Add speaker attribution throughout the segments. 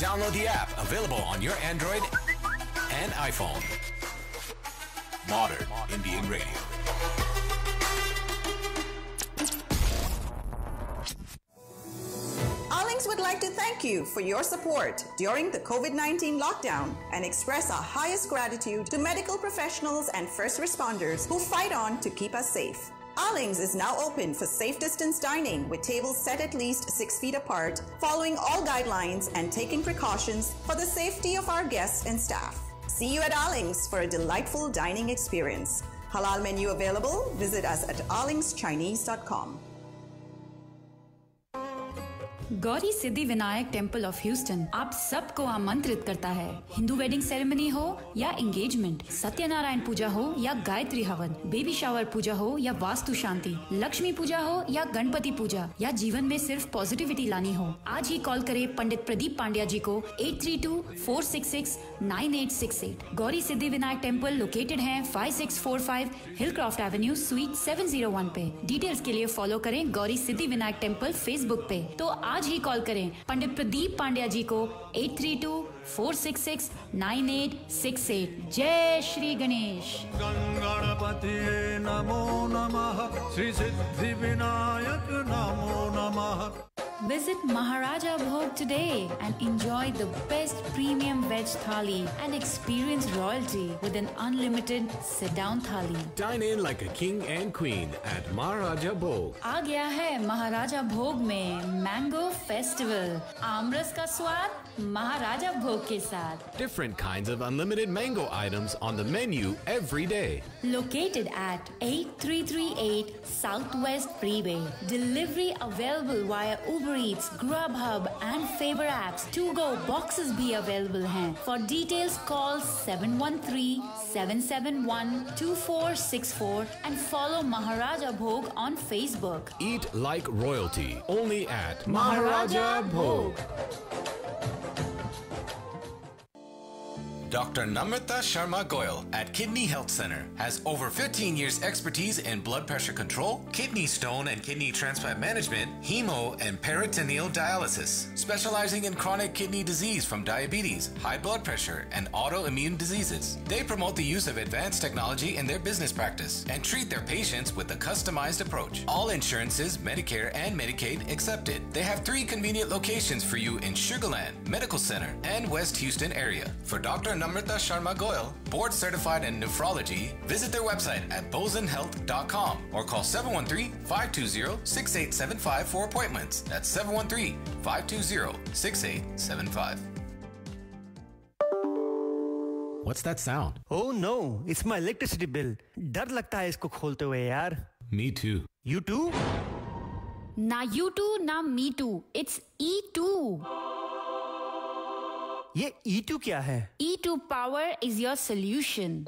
Speaker 1: Download the app available on your Android and iPhone. Modern Indian Radio.
Speaker 2: Allings would like to thank you for your support during the COVID 19 lockdown and express our highest gratitude to medical professionals and first responders who fight on to keep us safe. Allings is now open for safe distance dining with tables set at least six feet apart, following all guidelines and taking precautions for the safety of our guests and staff. See you at Allings for a delightful dining experience. Halal menu available. Visit us at allingschinese.com.
Speaker 3: Gauri Siddhi Vinayak temple of Houston आप सबको आमंत्रित करता है। Hindu wedding ceremony हो या engagement Satyanarayan पूजा हो या गायत्री हवन बेबी शावर पूजा हो या वास्तु शांति, लक्ष्मी पूजा हो या गणपति पूजा, या जीवन में सिर्फ़ पॉजिटिविटी लानी हो, आज ही कॉल करें पंडित प्रदीप पांड्या जी को eight three two four six six nine eight six eight Gauri Siddhi Vinayak temple located है five six four five Hillcroft avenue suite seven zero one पे डिटेल्स के लिए फॉलो करें गौरी सिद्धि विनायक टेंपल फेसबुक पे तो आज ही कॉल करें पंडित प्रदीप पांड्या जी को eight three two four six six nine eight six eight जय श्री गणेश
Speaker 4: गणपतिये नमो नमः श्रीसिद्धिविनायक नमो नमः
Speaker 3: Visit Maharaja Bhog today and enjoy the best premium veg thali and experience royalty with an unlimited sit-down thali.
Speaker 1: Dine in like a king and queen at Maharaja Bhog.
Speaker 3: आ गया है महाराजा भोग में mango festival आमरस का स्वाद महाराजा भोग के साथ
Speaker 1: Different kinds of unlimited mango items on the menu every day.
Speaker 3: located at 8338 Southwest Freeway. Delivery available via Uber Eats, Grubhub and Faber apps. To go boxes भी available हैं. For details call 713-771-2464 and follow Maharaja Bhog on Facebook.
Speaker 1: Eat like royalty only at
Speaker 3: Maharaja Bhog.
Speaker 1: Dr. Namrata Sharma Goyal at Kidney Health Center has over 15 years expertise in blood pressure control, kidney stone and kidney transplant management, hemo and peritoneal dialysis, specializing in chronic kidney disease from diabetes, high blood pressure, and autoimmune diseases. They promote the use of advanced technology in their business practice and treat their patients with a customized approach. All insurances, Medicare and Medicaid accepted. They have three convenient locations for you in Sugarland, Medical Center, and West Houston area. For Dr. Namrata Sharma Goyal, board certified in nephrology, visit their website at bosenhealth.com or call 713-520-6875 for appointments. That's 713-520-6875. What's that sound?
Speaker 5: Oh no, it's my electricity bill. Dar lagta hai isko kholte hue यार.
Speaker 1: Me too.
Speaker 5: You too?
Speaker 3: Na you too, na me too. It's E2.
Speaker 5: ये E2 क्या है?
Speaker 3: E2 Power is your solution.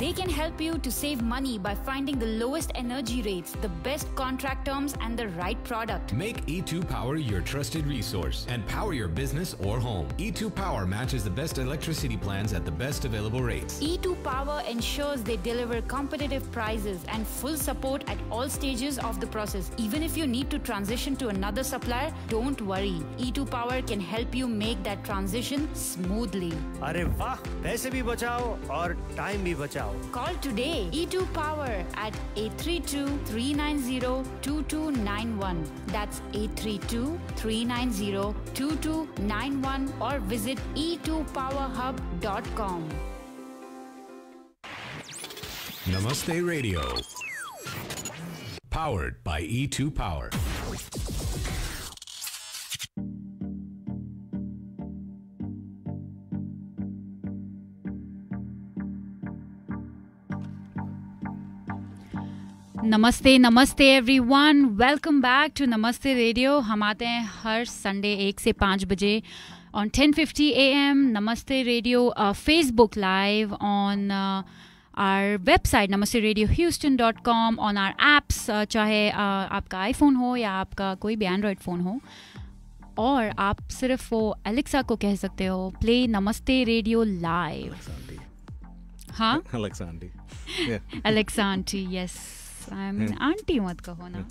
Speaker 3: They can help you to save money by finding the lowest energy rates, the best contract terms, and the right product.
Speaker 1: Make E2 Power your trusted resource and power your business or home. E2 Power matches the best electricity plans at the best available rates.
Speaker 3: E2 Power ensures they deliver competitive prices and full support at all stages of the process. Even if you need to transition to another supplier, don't worry. E2 Power can help you make that transition smoothly.
Speaker 5: अरे वाह पैसे भी बचाओ और time भी बचाओ
Speaker 3: Call today E2 Power at 832-390-2291. That's 832-390-2291 or visit e2powerhub.com.
Speaker 1: Namaste Radio. Powered by E2 Power.
Speaker 3: Namaste namaste everyone welcome back to Namaste Radio हम आते हैं हर संडे एक से पाँच बजे on ten fifty A M Namaste Radio Facebook live on our website Namaste Radio Houston dot com on our apps चाहे uh, आपका आईफोन हो या आपका कोई भी एंड्रॉयड फ़ोन हो. और आप सिर्फ़ वो एलेक्सा को कह सकते हो प्ले नमस्ते रेडियो लाइव हाँ.
Speaker 6: Alexa
Speaker 3: aunty yes I am aunty मत कहो ना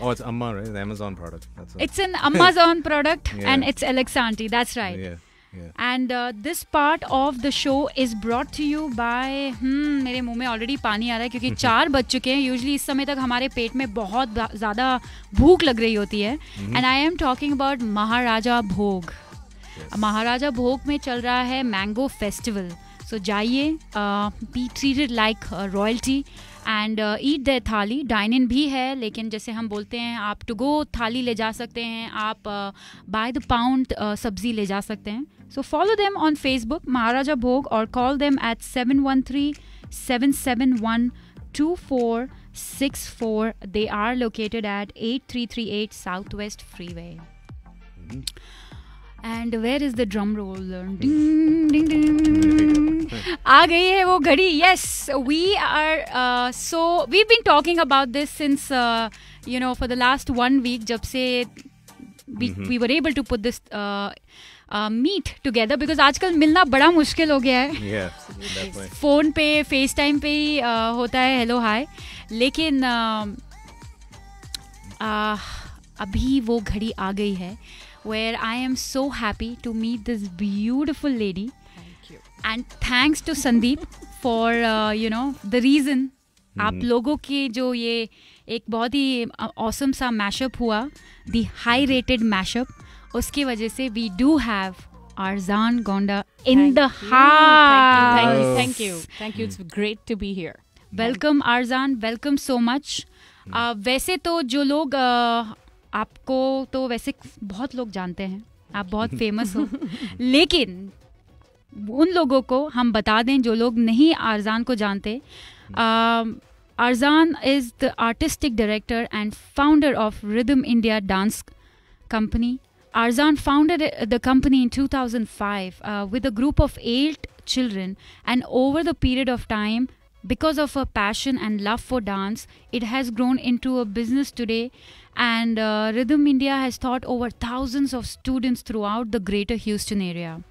Speaker 6: Oh, it's Amma, right? The Amazon product. That's
Speaker 3: It's an Amazon product
Speaker 6: Yeah.
Speaker 3: and it's Alexa Auntie. That's right.
Speaker 6: Yeah. Yeah.
Speaker 3: And this part of the show is brought to you by मेरे मुँह में already पानी आ रहा है क्योंकि चार बज चुके हैं यूजली इस समय तक हमारे पेट में बहुत ज़्यादा भूख लग रही होती है and I am talking about Maharaja Bhog yes. Maharaja भोग में चल रहा है मैंगो फेस्टिवल सो जाइए be treated like royalty and eat the thali dine in भी है लेकिन जैसे हम बोलते हैं आप टू गो थाली ले जा सकते हैं आप बाय द पाउंड सब्ज़ी ले जा सकते हैं। So follow them on Facebook Maharaja Bhog और call them at seven one three seven seven one two four six four they are located at eight three three eight south west freeway and where is the drum roll आ गई है वो घड़ी। Yes we are so we been talking about this since you know for the last one week जब से we were able to put this meet together because आजकल मिलना बड़ा मुश्किल हो गया है।
Speaker 6: Yeah,
Speaker 3: फ़ोन पे फेस टाइम पे ही uh, होता है हेलो हाय लेकिन uh, uh, अभी वो घड़ी आ गई है where I am so happy to meet this beautiful lady and thanks to Sandeep for you know the reason आप लोगों के जो ये एक बहुत ही औसम सा मैशअप हुआ द हाई रेटेड मैशअप उसकी वजह से we do have Arzan Gonda in the
Speaker 7: Thank you, thank you, thank you, thank you. It's great to be here.
Speaker 3: Welcome Arzan welcome so much वैसे तो जो लोग uh, आपको तो वैसे बहुत लोग जानते हैं। आप बहुत फ़ेमस हो। लेकिन उन लोगों को हम बता दें जो लोग नहीं आरजान को जानते। Arzan is the artistic director and founder of Rhythm India Dance Company Arzan founder the company in 2005 with a group of elite children and over the period of time because of a passion and love for dance it has grown into a business today And uh, Rhythm India has taught over thousands of students throughout the greater Houston area.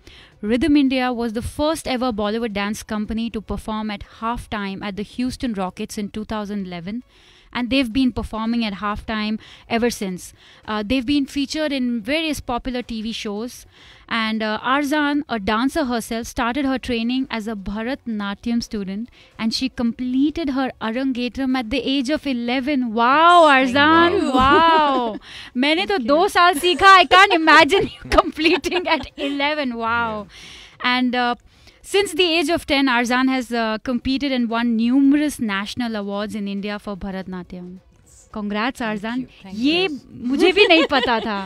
Speaker 3: Rhythm India was the first ever Bollywood dance company to perform at halftime at the Houston Rockets in 2011 and they've been performing at halftime ever since. Uh, they've been featured in various popular TV shows, and uh, Arzan, a dancer herself, started her training as a Bharatnatyam student, and she completed her Arangetram at the age of 11. Wow, Arzan! Wow! मैंने तो दो साल सीखा. I can't imagine you completing at 11. Wow! And uh, since the age of 10, Arzan has uh, competed and won numerous national awards in India for Bharatnatyam. Congrats, Arzan.
Speaker 7: you, thank
Speaker 3: ये
Speaker 7: you.
Speaker 3: मुझे भी नहीं पता था.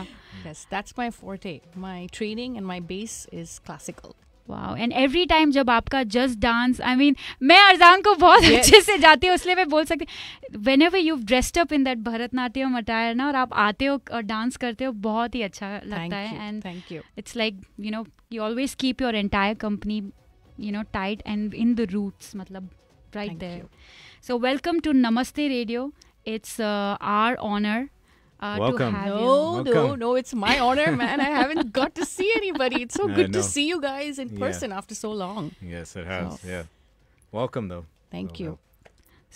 Speaker 7: Yes, that's my forte. My training and my base is classical.
Speaker 3: Wow. And every time जब आपका just dance, I mean, मैं अरजान को बहुत
Speaker 7: Yes.
Speaker 3: अच्छे से जाती हूँ इसलिए मैं बोल सकती whenever you've dressed up in that Bharatnatyam attire ना और आप आते हो और डांस करते हो बहुत ही अच्छा
Speaker 7: Thank
Speaker 3: लगता है
Speaker 7: you.
Speaker 3: and
Speaker 7: Thank you.
Speaker 3: it's like you know you always keep your entire company you know tight and in the roots matlab right
Speaker 7: Thank
Speaker 3: there
Speaker 7: you.
Speaker 3: so welcome to namaste radio it's uh, our honor uh,
Speaker 6: Welcome.
Speaker 3: to have
Speaker 7: No,
Speaker 3: you
Speaker 7: no,
Speaker 6: Welcome.
Speaker 7: no, it's my honor, man. I haven't got to see anybody. It's so good to see you guys in
Speaker 6: Yeah.
Speaker 7: person after so long.
Speaker 6: Yes, it has.
Speaker 7: So-
Speaker 6: Yeah. Welcome though.
Speaker 7: Thank you.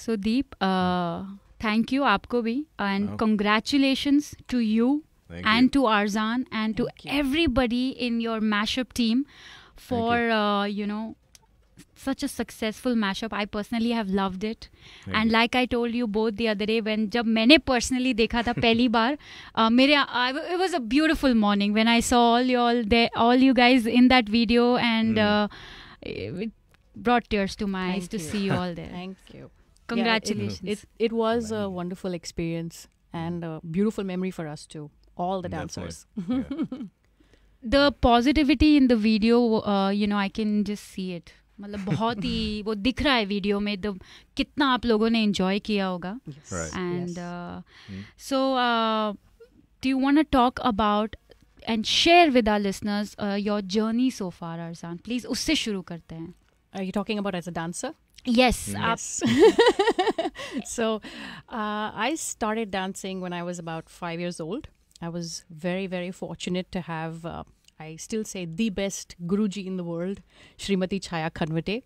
Speaker 3: so deep uh, thank you aapko bhi and
Speaker 6: Oh.
Speaker 3: congratulations to you
Speaker 6: Thank
Speaker 3: and
Speaker 6: you.
Speaker 3: to Arzan and to
Speaker 7: you.
Speaker 3: everybody in your mashup team for uh, you know such a successful mashup i personally have loved it
Speaker 6: Thank
Speaker 3: and
Speaker 6: you.
Speaker 3: like i told you both the other day when जब मैंने personally देखा था पहली बार uh, मेरे I- it was a beautiful morning when i saw all you all there all you guys in that video and
Speaker 6: Mm.
Speaker 3: uh, it brought tears to my eyes
Speaker 7: Thank
Speaker 3: to
Speaker 7: you.
Speaker 3: see you all there
Speaker 7: Thank you.
Speaker 3: congratulations
Speaker 7: Yeah, it, it, it was a wonderful experience and a beautiful memory for us too. All the
Speaker 6: Definitely.
Speaker 7: dancers.
Speaker 6: Yeah.
Speaker 3: the positivity in the video uh, you know i can just see it मतलब बहुत ही वो दिख रहा है video में the कितना आप लोगों ने इंजॉय किया होगा।
Speaker 6: And
Speaker 3: so do you want to talk about and share with our listeners your journey so far Arzan please उससे शुरू करते हैं
Speaker 7: are you talking about as a dancer yes so I started dancing when I was about five years old I was very very fortunate to have I still say, the best Guruji in the world, Srimati Chaya Khanvate.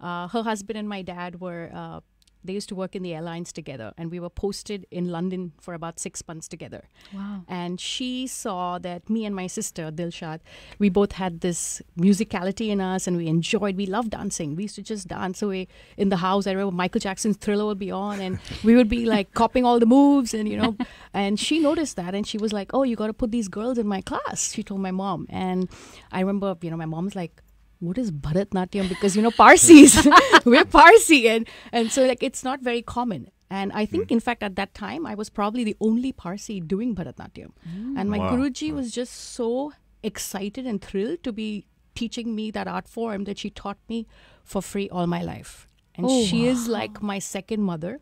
Speaker 7: Uh, her husband and my dad were uh, they used to work in the airlines together, and we were posted in London for about six months together.
Speaker 3: Wow.
Speaker 7: And she saw that me and my sister, Dilshad, we both had this musicality in us and we enjoyed, we loved dancing. We used to just dance away in the house. I remember Michael Jackson's Thriller would be on and we would be like copying all the moves and, you know, and she noticed that and she was like, oh, you got to put these girls in my class. She told my mom. And I remember, you know, my mom's like, what is Bharatnatyam? Because you know Parsis, we're Parsi, and and so like it's not very common. And I think, hmm. in fact, at that time, I was probably the only Parsi doing Bharatnatyam. Hmm. And my
Speaker 6: Wow.
Speaker 7: Guruji was just so excited and thrilled to be teaching me that art form that she taught me for free all my life. And oh, she is like my second mother.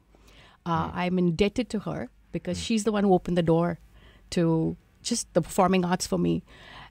Speaker 7: Uh, hmm. I'm indebted to her because she's the one who opened the door to just the performing arts for me.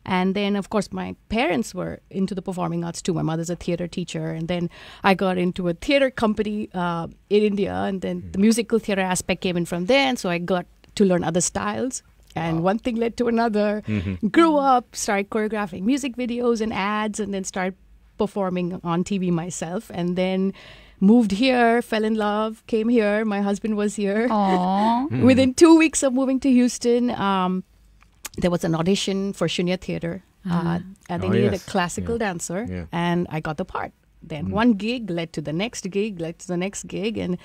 Speaker 7: And then, of course, my parents were into the performing arts too. My mother's a theater teacher. And then I got into a theater company uh, in India. And then the musical theater aspect came in from there. And so I got to learn other styles. And one thing led to another. Grew up, started choreographing music videos and ads, and then started performing on TV myself. And then moved here, fell in love, came here. My husband was here.
Speaker 3: Aww.
Speaker 7: Within two weeks of moving to Houston, um, there was an audition for Shunya Theater. Uh, and they
Speaker 6: Oh,
Speaker 7: needed
Speaker 6: yes.
Speaker 7: a classical
Speaker 6: Yeah.
Speaker 7: dancer,
Speaker 6: Yeah.
Speaker 7: and I got the part. Then one gig led to the next gig, led to the next gig, and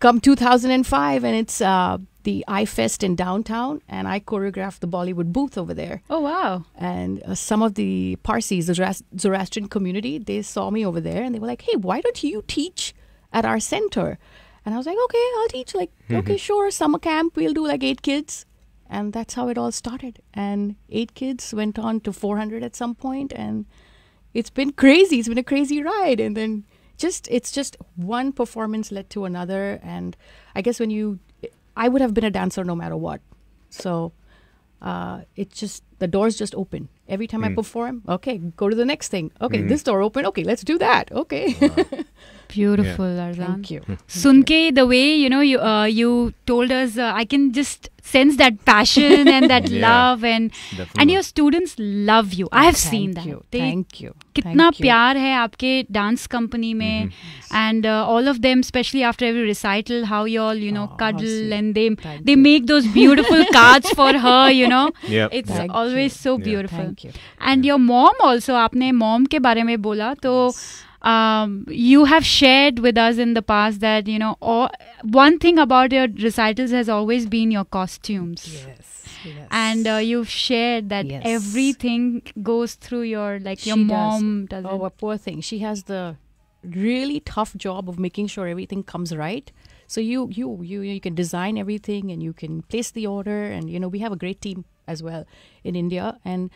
Speaker 7: come 2005, and it's uh, the iFest in downtown, and I choreographed the Bollywood booth over there.
Speaker 3: Oh wow.
Speaker 7: And uh, some of the Parsis, the Zoras- Zoroastrian community, they saw me over there and they were like, hey, why don't you teach at our center? And I was like, okay, I'll teach. Like, okay, sure, summer camp, we'll do like eight kids. And that's how it all started. And eight kids went on to 400 at some point, And it's been crazy. It's been a crazy ride. And then just, it's just one performance led to another. And I guess when you, I would have been a dancer no matter what. So uh, it just the doors just open every time I perform. Okay, go to the next thing. Okay, this door open. Okay, let's do that. Okay,
Speaker 3: Beautiful, Arzan.
Speaker 7: thank you.
Speaker 3: Sunke, the way you know you uh, you told us, uh, I can just sense that passion and that
Speaker 6: Yeah.
Speaker 3: love, and and
Speaker 6: Definitely.
Speaker 3: your students love you. I have seen that.
Speaker 7: Thank you.
Speaker 3: They-
Speaker 7: Thank you.
Speaker 3: कितना
Speaker 7: Thank you.
Speaker 3: प्यार है आपके dance company में and uh, all of them especially after every recital how you all you know
Speaker 7: Oh, how
Speaker 3: cuddle
Speaker 7: sweet.
Speaker 3: and they
Speaker 7: Thank
Speaker 3: they
Speaker 7: you.
Speaker 3: make those beautiful cards for her you know
Speaker 6: Yep.
Speaker 3: it's
Speaker 7: Thank
Speaker 3: always
Speaker 7: you.
Speaker 3: so
Speaker 6: Yeah.
Speaker 3: beautiful
Speaker 7: Thank you.
Speaker 3: and your mom also आपने mom के बारे में बोला तो um, you have shared with us in the past that you know all, one thing about your recitals has always been your costumes
Speaker 7: Yes. Yes.
Speaker 3: and uh, you've shared that
Speaker 7: Yes.
Speaker 3: everything goes through your like your
Speaker 7: She does.
Speaker 3: mom does,
Speaker 7: Oh, a poor thing. She has the really tough job of making sure everything comes right. So you you you you can design everything and you can place the order and you know we have a great team as well in India and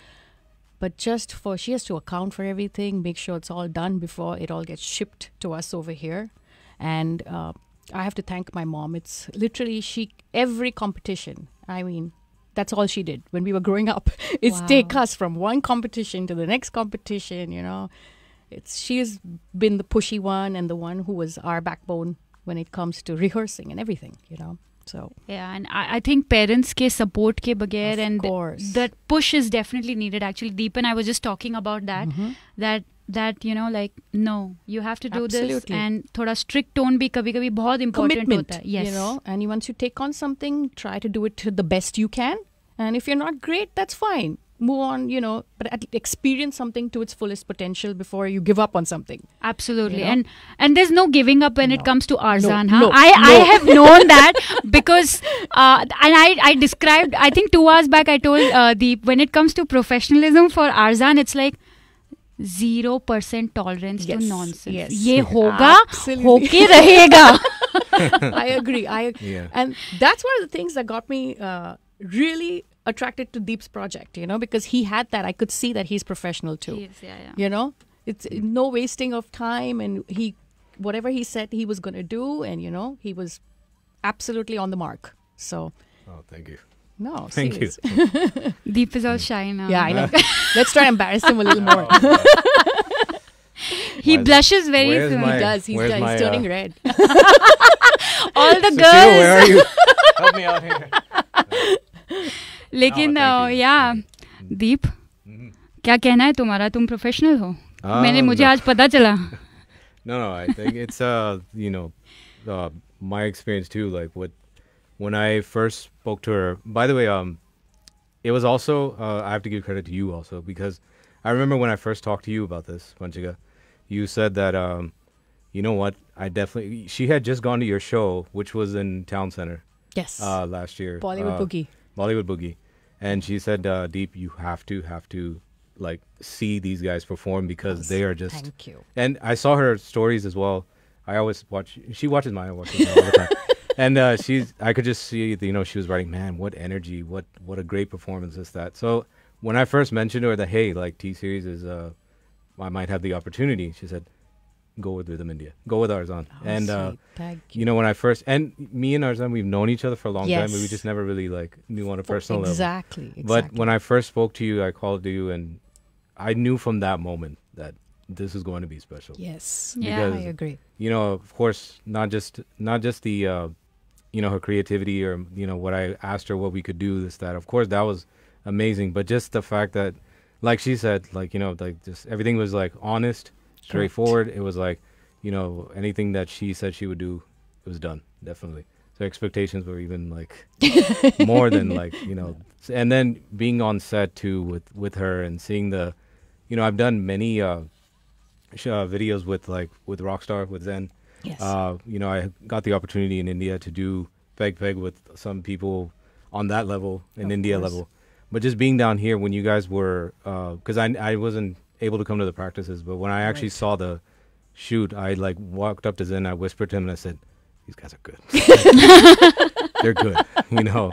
Speaker 7: but just for she has to account for everything, make sure it's all done before it all gets shipped to us over here, and uh, I have to thank my mom. It's literally she every competition. I mean, that's all she did when we were growing up. It's
Speaker 3: Wow.
Speaker 7: take us from one competition to the next competition. You know, it's she has been the pushy one and the one who was our backbone when it comes to rehearsing and everything. You know, so
Speaker 3: yeah, and I, I think parents' ke support ke
Speaker 7: bagair
Speaker 3: and
Speaker 7: course.
Speaker 3: that push is definitely needed. Actually, Deep and I was just talking about that.
Speaker 7: Mm-hmm.
Speaker 3: That that you know like no you have to do
Speaker 7: Absolutely.
Speaker 3: this and thoda strict tone bhi kabhi kabhi bahut important hota hai yes
Speaker 7: you know and once you take on something try to do it the best you can and if you're not great that's fine Move on, you know, but at, experience something to its fullest potential before you give up on something.
Speaker 3: Absolutely,
Speaker 7: You know?
Speaker 3: and and there's no giving up when it
Speaker 7: No.
Speaker 3: comes to Arzan.
Speaker 7: No,
Speaker 3: huh?
Speaker 7: no,
Speaker 3: I I
Speaker 7: no.
Speaker 3: have known that because uh, and I I described I think two hours back I told uh, Deep when it comes to professionalism for Arzan it's like zero percent tolerance to
Speaker 7: Yes,
Speaker 3: nonsense.
Speaker 7: yes.
Speaker 3: ये होगा
Speaker 7: Absolutely.
Speaker 3: होके रहेगा.
Speaker 7: I agree. I ag-
Speaker 6: Yeah.
Speaker 7: and that's one of the things that got me uh, really attracted to Deep's project. You know, because he had that. I could see that he's professional too.
Speaker 3: Yes, yeah, yeah.
Speaker 7: You know, it's no wasting of time, and he, whatever he said he was going to do, and you know, he was absolutely on the mark. So
Speaker 6: Oh, thank you.
Speaker 7: no,
Speaker 6: Thank you.
Speaker 7: serious.
Speaker 3: Deep is all shy now.
Speaker 7: Yeah, I know. Let's try and embarrass him a little more.
Speaker 3: He
Speaker 6: Why-
Speaker 3: blushes very
Speaker 6: where's
Speaker 3: soon.
Speaker 6: my-
Speaker 7: he does. He's,
Speaker 6: where's
Speaker 7: he's turning
Speaker 6: uh,
Speaker 7: red.
Speaker 3: all the
Speaker 6: Cecile,
Speaker 3: girls.
Speaker 6: where are you? Help me out here.
Speaker 3: लेकिन
Speaker 6: Oh, thank you.
Speaker 3: या दीप क्या कहना है तुम्हारा तुम professional हो
Speaker 6: Ah,
Speaker 3: मैंने मुझे
Speaker 6: no.
Speaker 3: आज पता चला
Speaker 6: No, no, I think it's uh, you know, uh, my experience too. Like what when I first spoke to her. By the way, um, it was also uh, I have to give credit to you also because I remember when I first talked to you about this, Panchika, you said that um, you know what I definitely she had just gone to your show, which was in Town Center
Speaker 7: Yes.
Speaker 6: uh, last year.
Speaker 7: Bollywood
Speaker 6: uh,
Speaker 7: Boogie.
Speaker 6: Bollywood Boogie, and she said, uh, "Deep, you have to have to like see these guys perform because they are just."
Speaker 7: Thank you.
Speaker 6: And I saw her stories as well. I always watch. She watches mine. I watch mine all the time. And uh, she's. I could just see. The, You know, she was writing. Man, what energy! What what a great performance is that. So when I first mentioned to her that hey, like T series is, uh, I might have the opportunity. She said, "Go with Rhythm India. Go with Arzan." and uh,
Speaker 7: Thank you.
Speaker 6: you know, when I first and me and Arzan, we've known each other for a long time, but we just never really like knew on a personal level.
Speaker 7: exactly. exactly.
Speaker 6: But when I first spoke to you, I called you, and I knew from that moment that this is going to be special.
Speaker 7: yes,
Speaker 3: Yeah.
Speaker 7: I agree.
Speaker 6: You know, of course, not just not just the, uh, you know, her creativity or you know what I asked her what we could do this that. Of course, that was amazing, but just the fact that, like she said, like you know, like just everything was like honest, straightforward. It was like, you know, anything that she said she would do, it was done definitely. So expectations were even like more than like you know, and then being on set too with with her and seeing the, you know, I've done many uh, uh videos with like with Rockstar with Zen.
Speaker 7: Yes.
Speaker 6: Uh, you know, I got the opportunity in India to do Peg Peg with some people on that level in India
Speaker 7: course.
Speaker 6: level. But just being down here when you guys were, because I I wasn't able to come to the practices, but when I actually
Speaker 7: Right.
Speaker 6: saw the shoot, I like walked up to Zen, I whispered to him, and I said, "These guys are good. They're good," you know.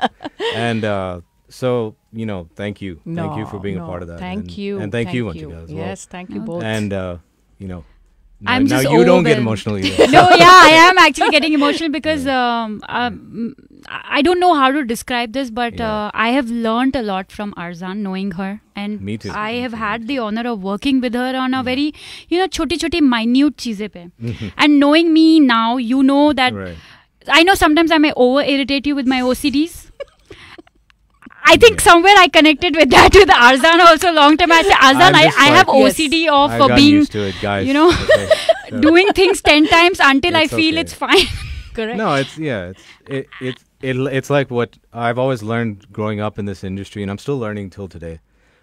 Speaker 6: And uh, so, you know, thank you, thank you for being
Speaker 7: no,
Speaker 6: a part of that.
Speaker 7: Thank
Speaker 6: and,
Speaker 7: you.
Speaker 6: and thank, you, Vanchika, as well.
Speaker 7: Yes, thank you
Speaker 3: No,
Speaker 7: both.
Speaker 6: And uh, you know, now,
Speaker 3: I'm
Speaker 6: now
Speaker 3: just
Speaker 6: you don't get emotional either.
Speaker 3: no, yeah, I am actually getting emotional because um, um, I don't know how to describe this, but
Speaker 6: Yeah.
Speaker 3: uh, I have learned a lot from Arzan, knowing her, and
Speaker 6: Me too.
Speaker 3: I
Speaker 6: Me
Speaker 3: have
Speaker 6: too,
Speaker 3: had the honor of working with her on a very, you know, छोटी छोटी minute चीजें पे. And knowing me now, you know that
Speaker 6: right.
Speaker 3: I know sometimes I may over irritate you with my OCDs. I think somewhere I connected with that with Arzan also long time. I said, Arzan,
Speaker 6: I'm
Speaker 3: I,
Speaker 6: just
Speaker 3: I have
Speaker 6: like-
Speaker 7: Yes.
Speaker 3: OCD of
Speaker 6: I
Speaker 3: uh,
Speaker 6: got
Speaker 3: being
Speaker 6: used to it, guys.
Speaker 3: you know,
Speaker 6: Okay. So-
Speaker 3: doing things 10 times until I
Speaker 6: It's
Speaker 3: feel
Speaker 6: okay.
Speaker 3: it's fine.
Speaker 7: Correct.
Speaker 6: No, it's yeah, it's it, it's it, it's like what I've always learned growing up in this industry, and I'm still learning till today.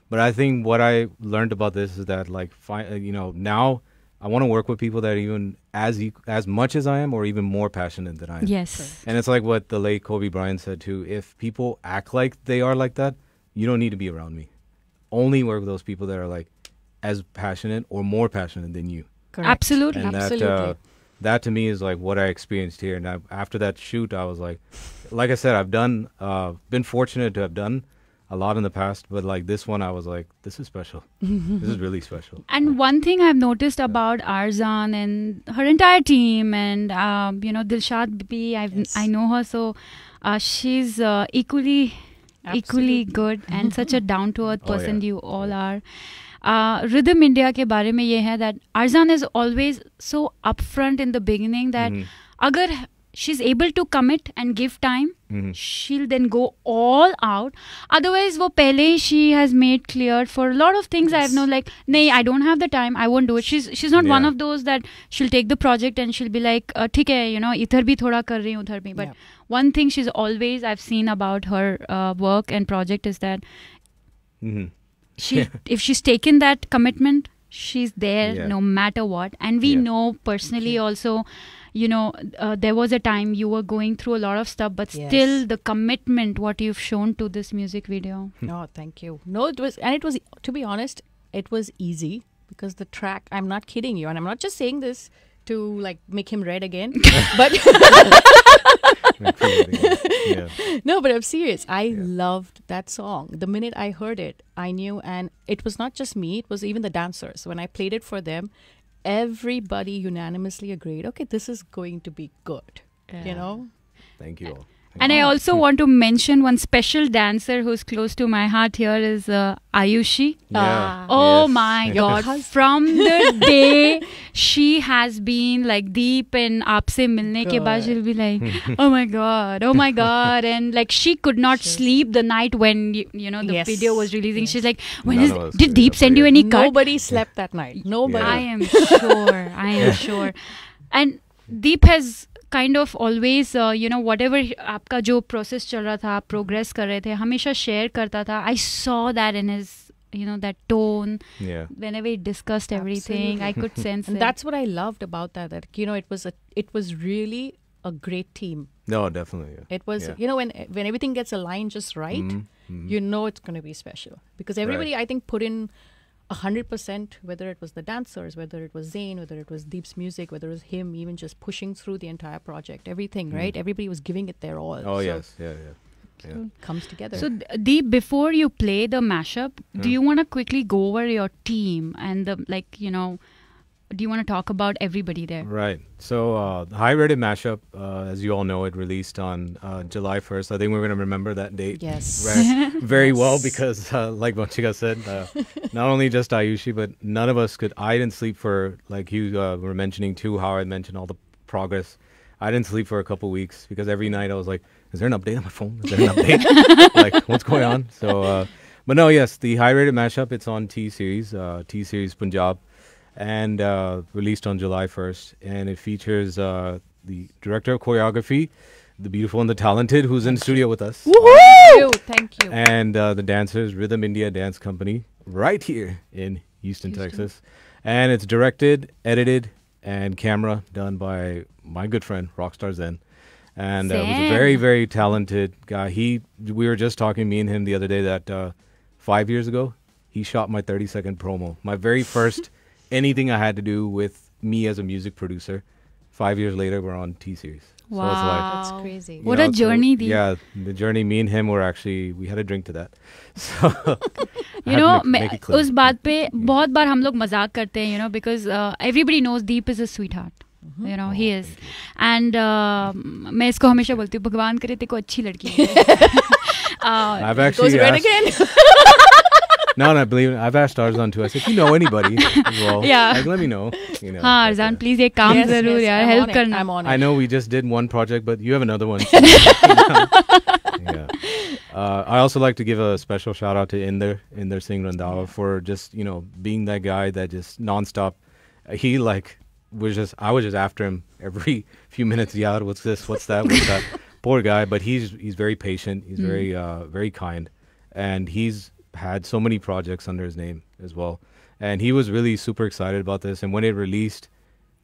Speaker 6: But I think what I learned about this is that like fi- uh, you know now I want to work with people that are even as equ- as much as I am, or even more passionate than I am.
Speaker 3: Yes.
Speaker 6: And it's like what the late Kobe Bryant said too. If people act like they are like that, you don't need to be around me. Only work with those people that are like as passionate or more passionate than you
Speaker 7: Correct.
Speaker 3: Absolutely.
Speaker 6: and
Speaker 7: Absolutely.
Speaker 6: that uh, that to me is like what I experienced here. And I, after that shoot, I was like, like I said, I've done, uh, been fortunate to have done a lot in the past, but like this one, I was like, this is special. this is really special.
Speaker 3: And one thing I've noticed about Arzan and her entire team, and um, you know Dilshad Bibi, I've
Speaker 7: Yes.
Speaker 3: I know her, so uh, she's uh, equally equally
Speaker 7: Absolutely.
Speaker 3: good and such a down to earth
Speaker 6: Oh,
Speaker 3: person
Speaker 6: yeah.
Speaker 3: you all are. Uh, Rhythm India के बारे में ये है that Arzan is always so upfront in the beginning that
Speaker 6: Mhm.
Speaker 3: अगर she's able to commit and give time
Speaker 6: mm-hmm.
Speaker 3: she'll then go all out otherwise wo pehle she has made clear for a lot of things yes. i have no like nay i don't have the time i won't do it she's she's not
Speaker 6: yeah.
Speaker 3: one of those that she'll take the project and she'll be like theek hai you know idhar bhi thoda kar rahi hu udhar bhi but
Speaker 7: yeah.
Speaker 3: one thing she's always i've seen about her uh, work and project is that
Speaker 6: mm-hmm.
Speaker 3: she yeah. if she's taken that commitment she's there no matter what and we know personally also you know uh, there was a time you were going through a lot of stuff but
Speaker 7: Yes.
Speaker 3: still the commitment what you've shown to this music video
Speaker 7: No, thank you. No, it was, and it was, to be honest, it was easy because the track, I'm not kidding you, and I'm not just saying this to like make him red again, but
Speaker 6: yeah.
Speaker 7: no, but I'm serious. I loved that song. The minute I heard it, I knew, and it was not just me, it was even the dancers. When I played it for them, everybody unanimously agreed, okay, this is going to be good. You know?
Speaker 6: Thank you all.
Speaker 3: And i also want to mention one special dancer who's close to my heart here is uh, ayushi
Speaker 6: Yeah.
Speaker 3: Oh
Speaker 6: Yes.
Speaker 3: my god. From the day she has been like deep and aapse milne ke baad she'll be like, oh my god, oh my god. And like she could not sleep the night when, you, you know, the
Speaker 7: Yes.
Speaker 3: video was releasing.
Speaker 7: Yes.
Speaker 3: She's like, when
Speaker 6: None
Speaker 3: is,
Speaker 6: of us
Speaker 3: did
Speaker 6: did.
Speaker 3: Deep send you any cut?
Speaker 7: Nobody slept that night. Nobody.
Speaker 3: I am sure. I am sure. And Deep has kind of always you know what ever आपका जो process चल रहा था आप progress कर रहे थे हमेशा शेयर करता था I saw that in his you know that tone
Speaker 6: Yeah.
Speaker 3: whenever he discussed everything i could sense
Speaker 7: And
Speaker 3: it.
Speaker 7: that's what I loved about that. That you know, it was a, it was really a great team.
Speaker 6: No, definitely. Yeah.
Speaker 7: It was,
Speaker 6: Yeah.
Speaker 7: you know, when when everything gets aligned just right, you know it's going to be special because everybody, I think, put in a hundred percent. Whether it was the dancers, whether it was Zayn, whether it was Deep's music, whether it was him, even just pushing through the entire project, everything, mm. right? Everybody was giving it their all.
Speaker 6: Oh
Speaker 7: So
Speaker 6: yes, yeah, yeah. yeah.
Speaker 7: comes together.
Speaker 3: So, Deep, before you play the mashup, do mm. you want to quickly go over your team and the like? You know, do you want to talk about everybody there?
Speaker 6: Right. So, uh, high rated mashup, uh, as you all know, it released on uh, July 1st. I think we're going to remember that date
Speaker 7: Yes.
Speaker 6: very, very well
Speaker 7: Yes.
Speaker 6: because, uh, like Bonchika said, uh, not only just Ayushi, but none of us could. I didn't sleep for, like you uh, were mentioning too, how I mentioned all the progress. I didn't sleep for a couple weeks because every night I was like, is there an update on my phone? Is there an update? like, what's going on? So, uh, but no, yes, the high rated mashup, it's on T Series, uh, T Series Punjab, and uh, released on July 1st. And it features uh, the director of choreography, the beautiful and the talented, who's in studio with us.
Speaker 7: Thank you. Thank you.
Speaker 6: And uh, the dancers, Rhythm India Dance Company, right here in Houston, Texas. And it's directed, edited, and camera done by my good friend, Rockstar Zen. And uh, was a very, very talented guy. He, we were just talking, me and him, the other day that uh, five years ago, he shot my 30 second promo. My very first anything I had to do with me as a music producer. Five years later, we're on T Series. So it's like,
Speaker 3: Wow.
Speaker 7: That's crazy.
Speaker 6: you
Speaker 3: What
Speaker 6: know,
Speaker 3: a
Speaker 6: so,
Speaker 3: journey, Deep.
Speaker 6: Yeah, the journey. Me and him were actually we had a drink to that. So I
Speaker 3: you
Speaker 6: had to
Speaker 3: know
Speaker 6: make- make
Speaker 3: मैं
Speaker 6: it clear.
Speaker 3: उस बात पे बहुत बार हम लोग मजाक करते हैं you know because everybody knows Deep is a sweet heart you know he is and मैं इसको हमेशा बोलती हूँ भगवान करे तेरे को अच्छी लड़की
Speaker 6: no, no, believe it. I've asked Arzan too. I said, if you know anybody as well,
Speaker 3: Yeah.
Speaker 6: like let me know. You know,
Speaker 3: हाँ
Speaker 6: but,
Speaker 3: अरजान
Speaker 6: uh,
Speaker 3: प्लीज एक काम
Speaker 7: Yes,
Speaker 3: जरूर
Speaker 7: yes,
Speaker 3: यार
Speaker 7: I'm
Speaker 3: हेल्प
Speaker 7: on it.
Speaker 3: करना
Speaker 7: I'm on
Speaker 6: I
Speaker 7: it.
Speaker 6: know we just did one project, but you have another one. yeah. Uh, I also like to give a special shout out to Inder, Inder Singh Randhawa for just, you know, being that guy that just nonstop. uh, He like was just, I was just after him every few minutes. Yeah, what's this? What's that? What's that? Poor guy, but he's he's very patient. He's very uh, very kind, and he's had so many projects under his name as well. And he was really super excited about this. And when it released,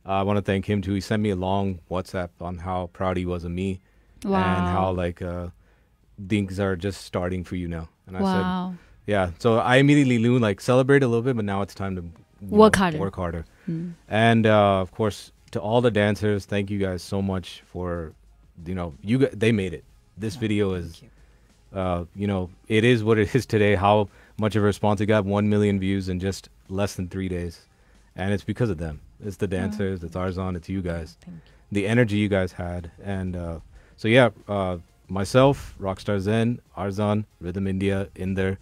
Speaker 6: I want to thank him too. He sent me a long WhatsApp on how proud he was of me and how like uh, things are just starting for you now. And I
Speaker 3: Wow.
Speaker 6: said, yeah. So I immediately knew like celebrate a little bit, but now it's time to
Speaker 3: Work
Speaker 6: know,
Speaker 3: harder.
Speaker 6: Work harder. And uh, of course, to all the dancers, thank you guys so much for, you know, you they made it. This video is, uh, you know, it is what it is today. How much of a response it got? One million views in just less than three days, and it's because of them. It's the dancers. It's Arzan. It's you guys.
Speaker 7: Thank you.
Speaker 6: The energy you guys had, and uh, so yeah, uh, myself, Rockstar Zen, Arzan, Rhythm India, in there.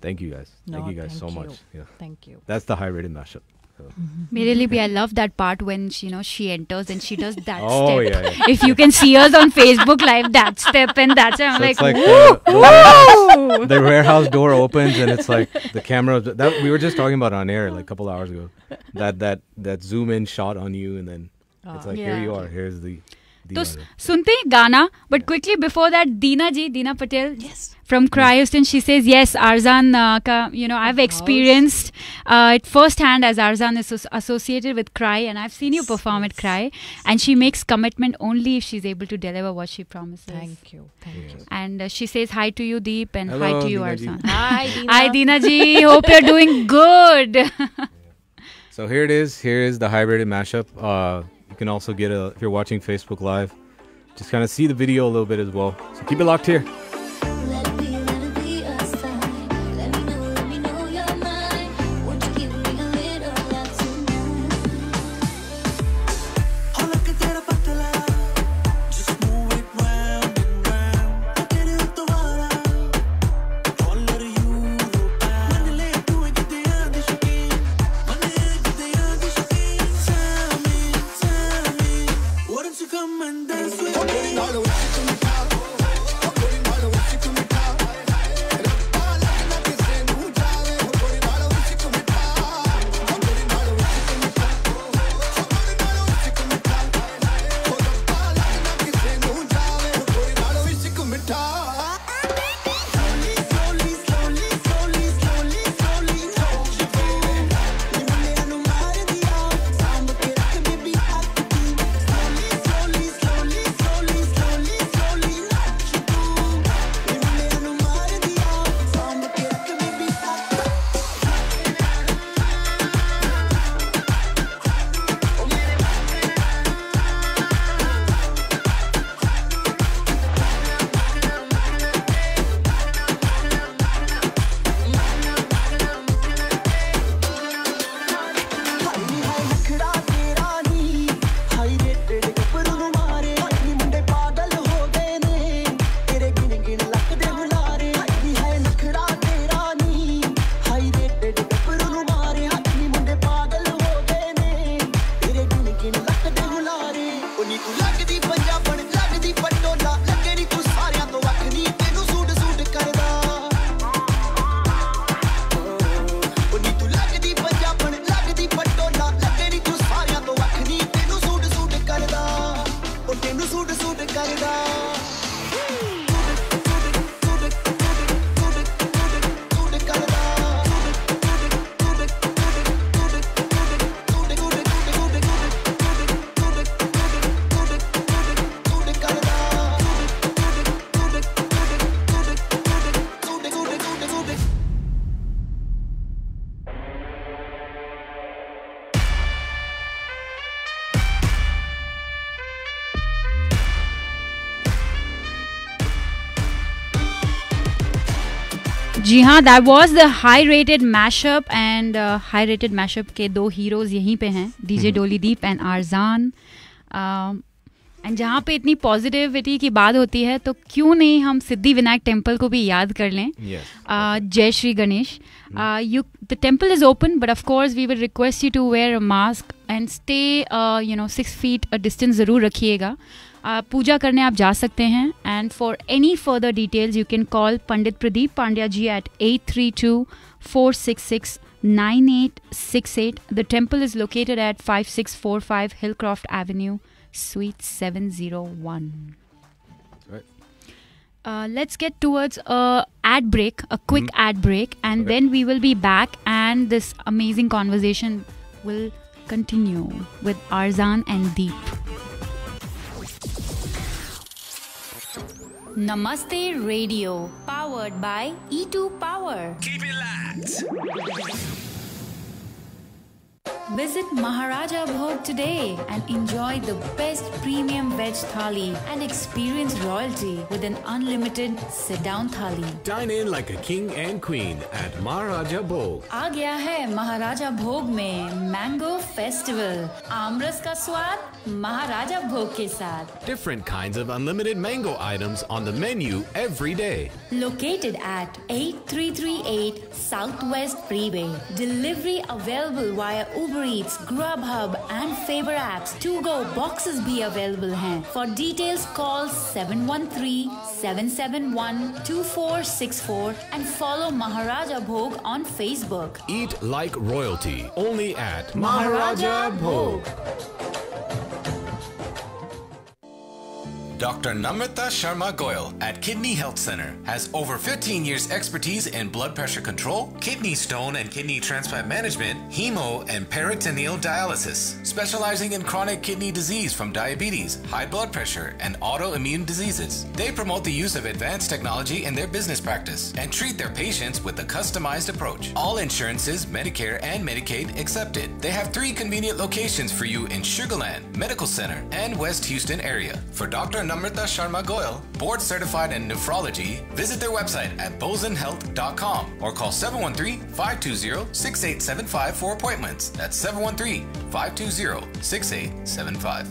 Speaker 6: Thank you guys. thank you guys
Speaker 7: thank
Speaker 6: so
Speaker 7: you.
Speaker 6: much. Yeah,
Speaker 7: Thank you.
Speaker 6: that's the high rated mashup.
Speaker 3: Mm-hmm. Mere Libi, I love that part when you know she enters and she does that
Speaker 6: oh,
Speaker 3: step. If you can see us on Facebook Live, that step and that I'm like,
Speaker 6: the, warehouse, door opens and it's like the camera. That we were just talking about on air like a couple hours ago. That that that zoom in shot on you and then it's like oh.
Speaker 3: here
Speaker 6: you are. Here's the
Speaker 3: तो सुनते ही गाना but quickly before that Dina ji Dina Patel from Croyston she says yes Arzan का you know I have experienced it first hand as Arzan is associated with CRY and I have seen you perform at CRY and she makes commitment only if she is able to deliver what she promises
Speaker 7: thank you thank you
Speaker 3: and she says hi to you deep and hi to you
Speaker 6: Deena
Speaker 3: arzan
Speaker 7: hi
Speaker 3: deena. ji hope you're doing good
Speaker 6: so here it is here is the high rated mashup uh, you can also get a if you're watching Facebook Live, just kind of see the video a little bit as well. So keep it locked here.
Speaker 3: जी हाँ that was the high rated mashup and high rated mashup के दो heroes यहीं पे हैं DJ Dollydeep and Arzan and जहाँ पे इतनी पॉजिटिविटी की बात होती है तो क्यों नहीं हम सिद्धि विनायक टेंपल को भी याद कर लें? Uh, जय Shri Ganesh. You the temple is open but of course we will request you to wear a mask and stay you know six feet distance ज़रूर रखिएगा। Uh, पूजा करने आप जा सकते हैं and for any further details you can call Pandit Pradeep Pandya ji at eight three two four six six nine eight six eight the temple is located at five six four five Hillcroft avenue suite seven zero one
Speaker 6: Right.
Speaker 3: uh, let's get towards a ad break, a quick mm-hmm. ad break, and
Speaker 6: Okay.
Speaker 3: then we will be back, and this amazing conversation will continue with Arzan and Deep. Namaste Radio, powered by E2 Power.
Speaker 1: Keep it locked.
Speaker 3: Visit Maharaja Bhog today and enjoy the best premium veg thali and experience royalty with an unlimited sit-down thali.
Speaker 1: Dine in like a king and queen at Maharaja Bhog.
Speaker 3: आ गया है महाराजा भोग में mango festival आमरस का स्वाद महाराजा भोग के साथ
Speaker 1: Different kinds of unlimited mango items on the menu every day.
Speaker 3: located at 8338 Southwest Freeway. Delivery available via Uber Eats, Grubhub and Favor apps. To go boxes भी available हैं. For details call 713-771-2464 and follow Maharaja Bhog on Facebook.
Speaker 1: Eat like royalty. Only at
Speaker 3: Maharaja Bhog.
Speaker 1: Dr. Namrata Sharma Goyal at Kidney Health Center has over 15 years expertise in blood pressure control, kidney stone and kidney transplant management, hemo and peritoneal dialysis, specializing in chronic kidney disease from diabetes, high blood pressure, and autoimmune diseases. They promote the use of advanced technology in their business practice and treat their patients with a customized approach. All insurances, Medicare and Medicaid accepted. They have three convenient locations for you in Sugarland, Medical Center, and West Houston area. For Dr. Namrata Sharma Goyal, board certified in nephrology, visit their website at bozenhealth.com or call 713-520-6875 for appointments. That's 713-520-6875.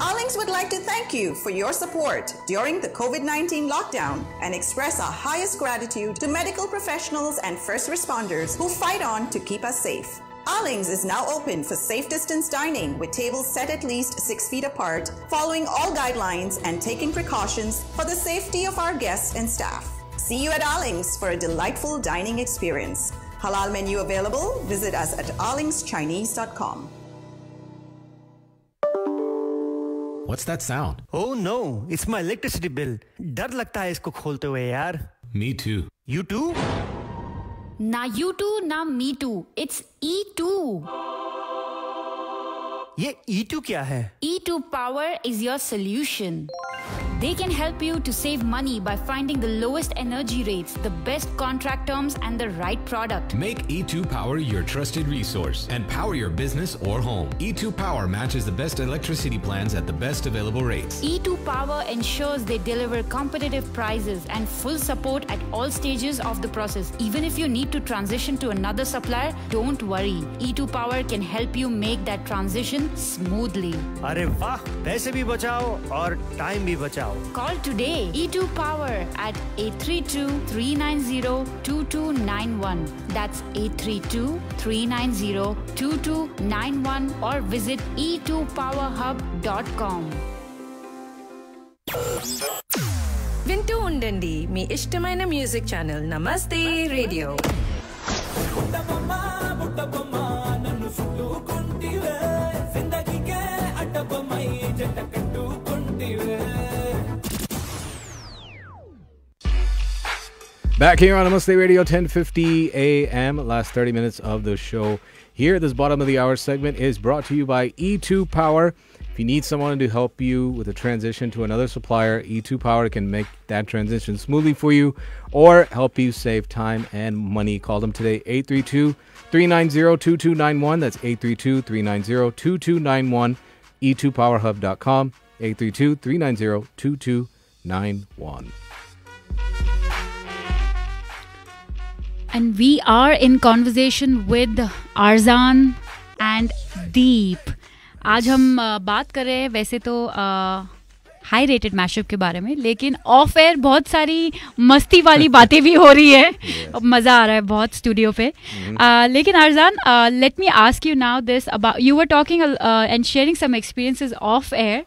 Speaker 2: Allings would like to thank you for your support during the COVID 19 lockdown and express our highest gratitude to medical professionals and first responders who fight on to keep us safe. Allings is now open for safe distance dining with tables set at least six feet apart, following all guidelines and taking precautions for the safety of our guests and staff. See you at Allings for a delightful dining experience. Halal menu available. Visit us at allingschinese.com.
Speaker 1: What's that sound?
Speaker 5: Oh no it's my electricity bill डर लगता है इसको खोलते हुए यार
Speaker 1: Me too.
Speaker 5: ना you too
Speaker 3: ना me too it's E two
Speaker 5: ये e ई टू क्या है?
Speaker 3: E two power is your solution They can help you to save money by finding the lowest energy rates, the best contract terms, and the right product.
Speaker 1: Make E2 Power your trusted resource and power your business or home. E2 Power matches the best electricity plans at the best available rates.
Speaker 3: E2 Power ensures they deliver competitive prices and full support at all stages of the process. Even if you need to transition to another supplier, don't worry. E2 Power can help you make that transition smoothly.
Speaker 5: अरे वाह पैसे भी बचाओ और time भी बचाओ
Speaker 3: Call today E2 Power at 832-390-2291. That's 832-390-2291 or visit e2powerhub.com.
Speaker 8: వింటూ ఉండండి మీ ఇష్టమైన music channel Namaste Radio
Speaker 6: Back here on Namaste Radio, 1050 AM. Last 30 minutes of the show here. This bottom of the hour segment is brought to you by E2 Power. If you need someone to help you with a transition to another supplier, E2 Power can make that transition smoothly for you or help you save time and money. Call them today, 832 390 2291. That's 832 390 2291. E2powerhub.com, 832 390 2291.
Speaker 3: And we are in conversation with Arzan and Deep. आज हम बात कर रहे हैं वैसे तो high rated mashup के बारे में लेकिन ऑफ़ एयर बहुत सारी मस्ती वाली बातें भी हो रही है अब मज़ा आ रहा है बहुत स्टूडियो पे mm-hmm. Uh, लेकिन Arzan let me ask you now this about you are talking and sharing some experiences of her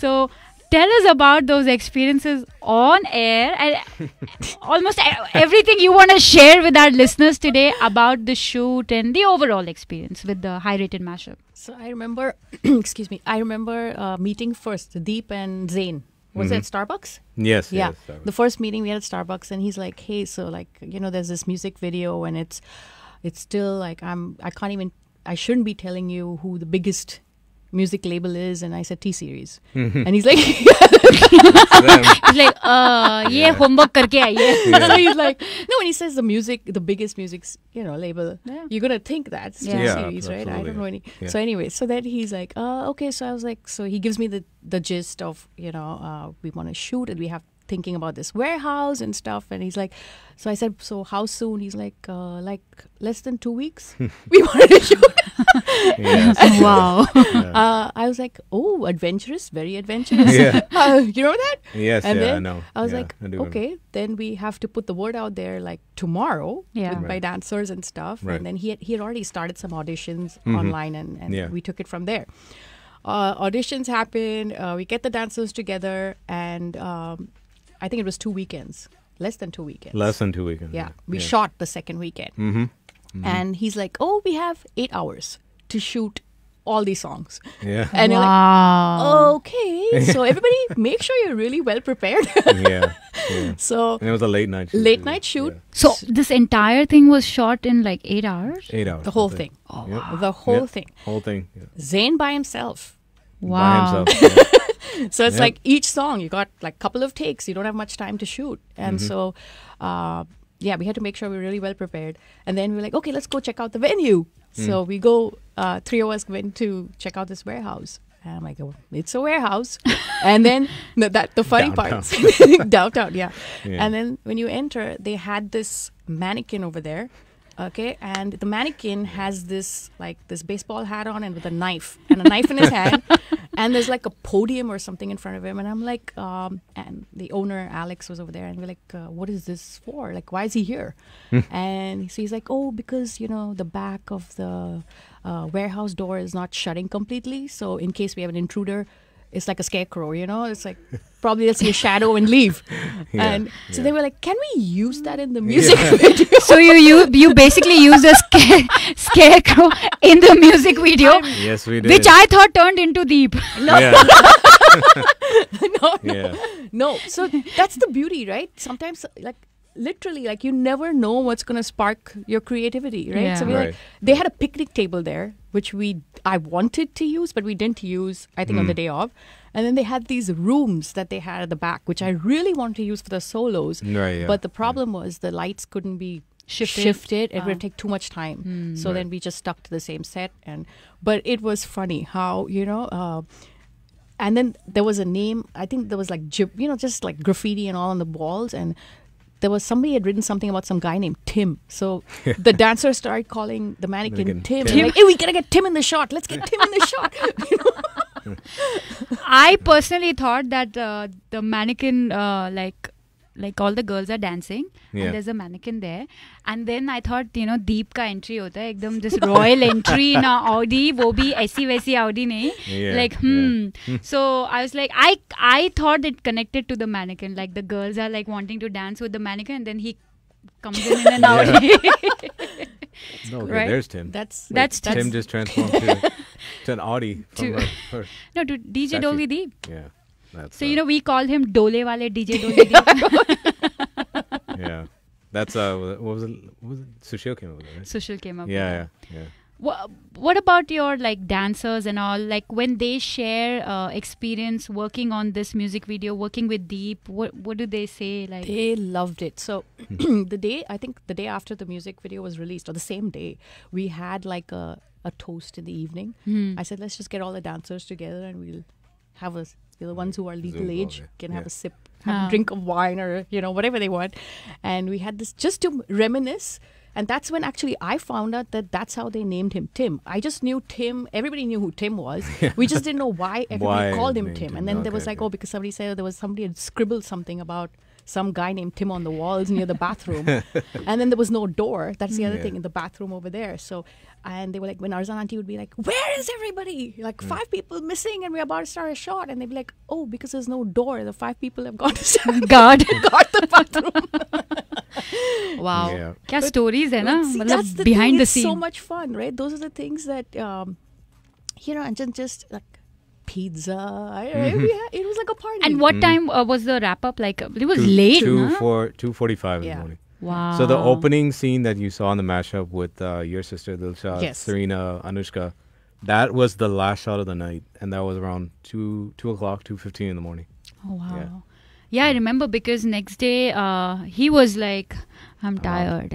Speaker 3: so tell us about those experiences on air and almost e- everything you want to share with our listeners today about the shoot and the overall experience with the high rated mashup.
Speaker 7: So I remember, excuse me, I remember uh, meeting first Deep and Zain. Was it at Starbucks?
Speaker 6: Yes.
Speaker 7: yeah.
Speaker 6: yes, that
Speaker 7: the first meeting we had at Starbucks, and he's like, "Hey, so like, you know, there's this music video, and it's, it's still like I'm, I can't even, I shouldn't be telling you who the biggest music label is and i said t series. Mm-hmm. And he's like
Speaker 3: he's like uh yeah. homework karke yeah.
Speaker 7: so he's like no when he says the music the biggest music you know label
Speaker 3: yeah.
Speaker 7: you're going to think that's
Speaker 3: yeah.
Speaker 7: t series right? I don't know any. So anyway so then he's like uh okay. So i was like so he gives me the the gist of you know uh, we want to shoot and we have thinking about this warehouse and stuff. And he's like, so I said, so how soon? He's like, uh, like less than two weeks. we wanted to shoot.
Speaker 6: Yes.
Speaker 3: wow.
Speaker 7: Uh, I was like, oh, adventurous, very adventurous.
Speaker 6: Yeah.
Speaker 7: Uh, you know that?
Speaker 6: Yes,
Speaker 7: and
Speaker 6: yeah, I
Speaker 7: then
Speaker 6: know.
Speaker 7: I was
Speaker 6: Yeah,
Speaker 7: like,
Speaker 6: I do remember.
Speaker 7: okay, then we have to put the word out there like tomorrow
Speaker 3: Yeah.
Speaker 7: with my dancers and stuff.
Speaker 6: Right.
Speaker 7: And then he had, he had already started some auditions
Speaker 6: Mhm.
Speaker 7: online, and, and
Speaker 6: Yeah.
Speaker 7: we took it from there. Uh, auditions happen. Uh, we get the dancers together, and um, I think it was two weekends, less than two weekends.
Speaker 6: Less than two weekends.
Speaker 7: Yeah, we shot the second weekend,
Speaker 6: Mm-hmm.
Speaker 7: and he's like, "Oh, we have eight hours to shoot all these songs."
Speaker 6: Yeah.
Speaker 7: And you're like, okay, so everybody make sure you're really well prepared.
Speaker 6: yeah. yeah.
Speaker 7: so
Speaker 6: And it was a late night shoot.
Speaker 7: late night shoot,
Speaker 3: So this entire thing was shot in like eight hours.
Speaker 6: Eight hours.
Speaker 7: the whole
Speaker 6: I
Speaker 7: thing,
Speaker 6: think. Yep.
Speaker 7: the whole
Speaker 6: Yep.
Speaker 7: thing.
Speaker 6: Whole thing. Yeah.
Speaker 7: Zayn by himself.
Speaker 3: Wow.
Speaker 6: By himself.
Speaker 7: So it's
Speaker 6: Yep.
Speaker 7: like each song you got like a couple of takes. You don't have much time to shoot, and
Speaker 6: Mm-hmm.
Speaker 7: so uh, yeah, we had to make sure we were really well prepared. And then we were like, okay, let's go check out the venue.
Speaker 6: Mm.
Speaker 7: So we go. Uh, three of us went to check out this warehouse. And I'm like, oh, it's a warehouse. and then the, that the funny part, downtown, yeah.
Speaker 6: Yeah.
Speaker 7: And then when you enter, they had this mannequin over there. Okay, and the mannequin has this like this baseball hat on and with a knife and a knife in his hand, and there's like a podium or something in front of him, and I'm like, um, and the owner Alex was over there, and we're like, uh, what is this for? Like, why is he here? and so he's like, oh, because you know the back of the uh, warehouse door is not shutting completely, so in case we have an intruder, it's like a scarecrow, you know, it's like probably they'll see a shadow and leave.
Speaker 6: Yeah,
Speaker 7: and so
Speaker 6: yeah.
Speaker 7: they were like, can we use that in the music video?
Speaker 3: So you you you basically used a scare, scarecrow in the music video,
Speaker 6: Yes, we did.
Speaker 3: which I thought turned into Deep.
Speaker 7: No,
Speaker 6: Yeah.
Speaker 7: no, no.
Speaker 6: yeah.
Speaker 7: No, so that's the beauty, right? Sometimes, like literally, like you never know what's gonna spark your creativity, right?
Speaker 3: Yeah.
Speaker 7: So we
Speaker 6: Right.
Speaker 7: like they had a picnic table there, which we I wanted to use, but we didn't use. I think on
Speaker 6: Mm.
Speaker 7: the day off, and then they had these rooms that they had at the back, which I really wanted to use for the solos.
Speaker 6: Right, yeah.
Speaker 7: But the problem was the lights couldn't be
Speaker 3: Shifted.
Speaker 7: shifted. It would take too much time.
Speaker 3: Hmm.
Speaker 7: So then we just stuck to the same set, and but it was funny how you know. Uh, and then there was a name. I think there was like you know just like graffiti and all on the walls, and there was somebody had written something about some guy named Tim. So the dancers started calling the mannequin
Speaker 6: Mannequin
Speaker 7: Tim.
Speaker 6: Tim.
Speaker 7: Like, hey, we gotta get Tim in the shot. Let's get Tim in the shot. You know?
Speaker 3: I personally thought that uh, the mannequin, uh, like, like all the girls are dancing
Speaker 6: yeah.
Speaker 3: and there's a mannequin there and then i thought you know deep ka entry hota hai ekdam this royal entry in a audi wo bhi aisi waisi audi nahi
Speaker 6: yeah,
Speaker 3: like hmm yeah. so i was like i i thought it connected to the mannequin like the girls are like wanting to dance with the mannequin and then he comes in in an audi
Speaker 6: No,
Speaker 3: right?
Speaker 6: there's Tim.
Speaker 7: That's
Speaker 6: Wait,
Speaker 3: that's
Speaker 6: Tim
Speaker 3: that's
Speaker 6: just transformed to, to an Audi.
Speaker 3: To
Speaker 6: her, her
Speaker 3: no, to DJ Dolly Deep.
Speaker 6: Yeah. That's,
Speaker 3: So
Speaker 6: uh,
Speaker 3: you know we call him Dole wale DJ Dolly Deep.
Speaker 6: Yeah. That's uh, what was it? What was it? Sushil came up with it, right?
Speaker 3: Sushil came up. with
Speaker 6: Yeah,
Speaker 3: that.
Speaker 6: yeah, yeah.
Speaker 3: What, what about your like dancers and all? Like when they share uh, experience working on this music video, working with Deep, what what do they say? Like
Speaker 7: They loved it. So the day I think the day after the music video was released, or the same day, we had like a, a toast in the evening.
Speaker 3: Hmm.
Speaker 7: I said, let's just get all the dancers together and we'll have a the ones who are legal
Speaker 6: Zoom call,
Speaker 7: age
Speaker 6: yeah.
Speaker 7: can have
Speaker 6: Yeah.
Speaker 7: a sip, have
Speaker 3: Ah.
Speaker 7: a drink of wine or you know whatever they want. And we had this just to reminisce. And that's when actually I found out that that's how they named him Tim. I just knew Tim. Everybody knew who Tim was. we just didn't know why everybody
Speaker 6: Why
Speaker 7: called him Tim.
Speaker 6: Tim.
Speaker 7: And then there was like,
Speaker 6: okay.
Speaker 7: oh, because somebody said there was somebody had scribbled something about some guy named Tim on the walls near the bathroom. and then there was no door. That's the other
Speaker 6: yeah.
Speaker 7: thing in the bathroom over there. So, and they were like, when Arzan auntie would be like, where is everybody? Like
Speaker 6: mm.
Speaker 7: five people missing and we're about to start a shot. And they'd be like, oh, because there's no door. The five people have gone to
Speaker 3: guard,
Speaker 7: guard the bathroom.
Speaker 3: wow.
Speaker 6: Yeah.
Speaker 3: But, stories hai
Speaker 7: na? See, that's the
Speaker 3: behind
Speaker 7: thing.
Speaker 3: the scenes,
Speaker 7: so much fun, right? Those are the things that, um, you know, and just, just like, pizza. I, I- we had- it was like a party.
Speaker 3: and what time uh, was the wrap up like it was
Speaker 6: Two,
Speaker 3: late
Speaker 6: two,
Speaker 3: na?
Speaker 6: four, two forty-five in the morning.
Speaker 3: wow
Speaker 6: So the opening scene that you saw in the mashup with uh, your sister Dilsha,
Speaker 7: Yes.
Speaker 6: Serena, Anushka, that was the last shot of the night, and that was around two two o'clock, two fifteen in the morning.
Speaker 3: oh wow
Speaker 6: Yeah.
Speaker 3: Yeah, I remember because next day uh, he was like, "I'm tired."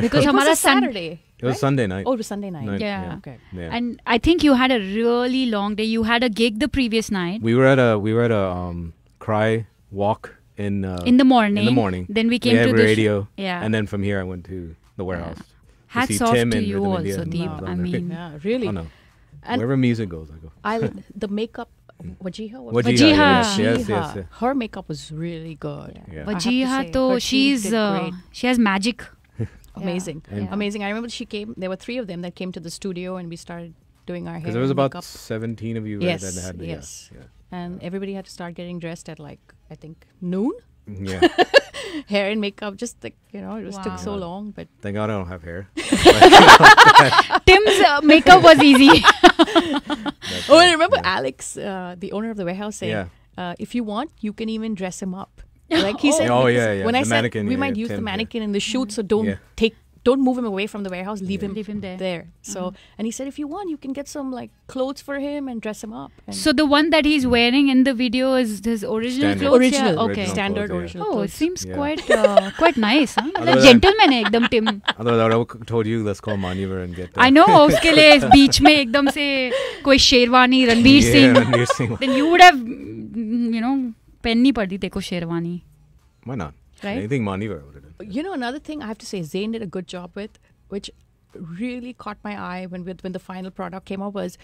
Speaker 3: Because
Speaker 7: it was a Saturday.
Speaker 6: It was? Sunday night.
Speaker 7: Oh, it was Sunday night.
Speaker 6: night
Speaker 3: yeah. yeah.
Speaker 7: Okay.
Speaker 6: Yeah.
Speaker 3: And I think you had a really long day. You had a gig the previous night.
Speaker 6: We were at a we were at a um, cry walk in uh,
Speaker 3: in the morning.
Speaker 6: In the morning.
Speaker 3: Then we came
Speaker 6: we
Speaker 3: to the
Speaker 6: radio.
Speaker 3: Sh- yeah.
Speaker 6: And then from here I went to the warehouse. Yeah.
Speaker 3: Hats off
Speaker 6: Tim
Speaker 3: to you also, Deep. I mean,
Speaker 7: yeah, really.
Speaker 6: Oh,
Speaker 7: and
Speaker 6: Wherever music goes, I go.
Speaker 7: I the makeup Wajiha. was-
Speaker 6: Wajiha,
Speaker 3: Wajiha.
Speaker 6: yes, yes, yes,
Speaker 7: Wajiha.
Speaker 6: yes.
Speaker 7: Her makeup was really good.
Speaker 6: Yeah.
Speaker 7: I have to
Speaker 3: Wajiha
Speaker 7: say,
Speaker 3: to
Speaker 7: her team
Speaker 3: she's uh, she has magic
Speaker 7: amazing,
Speaker 6: And-
Speaker 7: amazing. I remember she came. There were three of them that came to the studio, and we started doing our hair.
Speaker 6: Because there was about
Speaker 7: makeup.
Speaker 6: 17 of you right,
Speaker 7: Yes,
Speaker 6: that had the,
Speaker 7: yes.
Speaker 6: yeah,
Speaker 7: and everybody had to start getting dressed at like I think noon.
Speaker 6: Yeah.
Speaker 7: Hair and makeup, just like you know, it just took so long. But
Speaker 6: Thank God I don't have hair.
Speaker 3: Tim's uh, makeup was easy
Speaker 7: oh, and remember
Speaker 6: yeah.
Speaker 7: Alex, uh, the owner of the warehouse, saying,
Speaker 6: Yeah.
Speaker 7: uh, "If you want, you can even dress him up." Like he said,
Speaker 6: Oh, yeah, yeah,
Speaker 7: when I said we might use the
Speaker 6: Tim, yeah.
Speaker 7: mannequin in the shoot, so don't take, don't move him away from the warehouse. Leave him,
Speaker 3: Leave him there.
Speaker 7: So, and he said, if you want, you can get some like clothes for him and dress him up. And
Speaker 3: so the one that he's wearing in the video is his original
Speaker 6: Standard.
Speaker 3: clothes
Speaker 7: original,
Speaker 3: yeah? okay
Speaker 6: Original
Speaker 7: standard
Speaker 6: clothes, yeah.
Speaker 7: original
Speaker 3: Oh, it
Speaker 7: clothes.
Speaker 3: seems
Speaker 6: Yeah.
Speaker 3: quite uh, quite nice. Huh?
Speaker 6: Other
Speaker 3: मतलब
Speaker 6: than-
Speaker 3: gentleman है एकदम Tim.
Speaker 6: Otherwise, I would have told you, let's call Manivar and get
Speaker 3: I know उसके लिए बीच में एकदम से कोई sherwani Ranveer
Speaker 6: Yeah,
Speaker 3: सिंh
Speaker 6: Ranveer Singh.
Speaker 3: then you would have mm, you know पहननी पड़ती तेरे को sherwani
Speaker 6: Why not?
Speaker 3: Right?
Speaker 6: Anything Manivar would have done.
Speaker 7: You know, another thing I have to say, Zayn did a good job with, which really caught my eye when we, when the final product came out was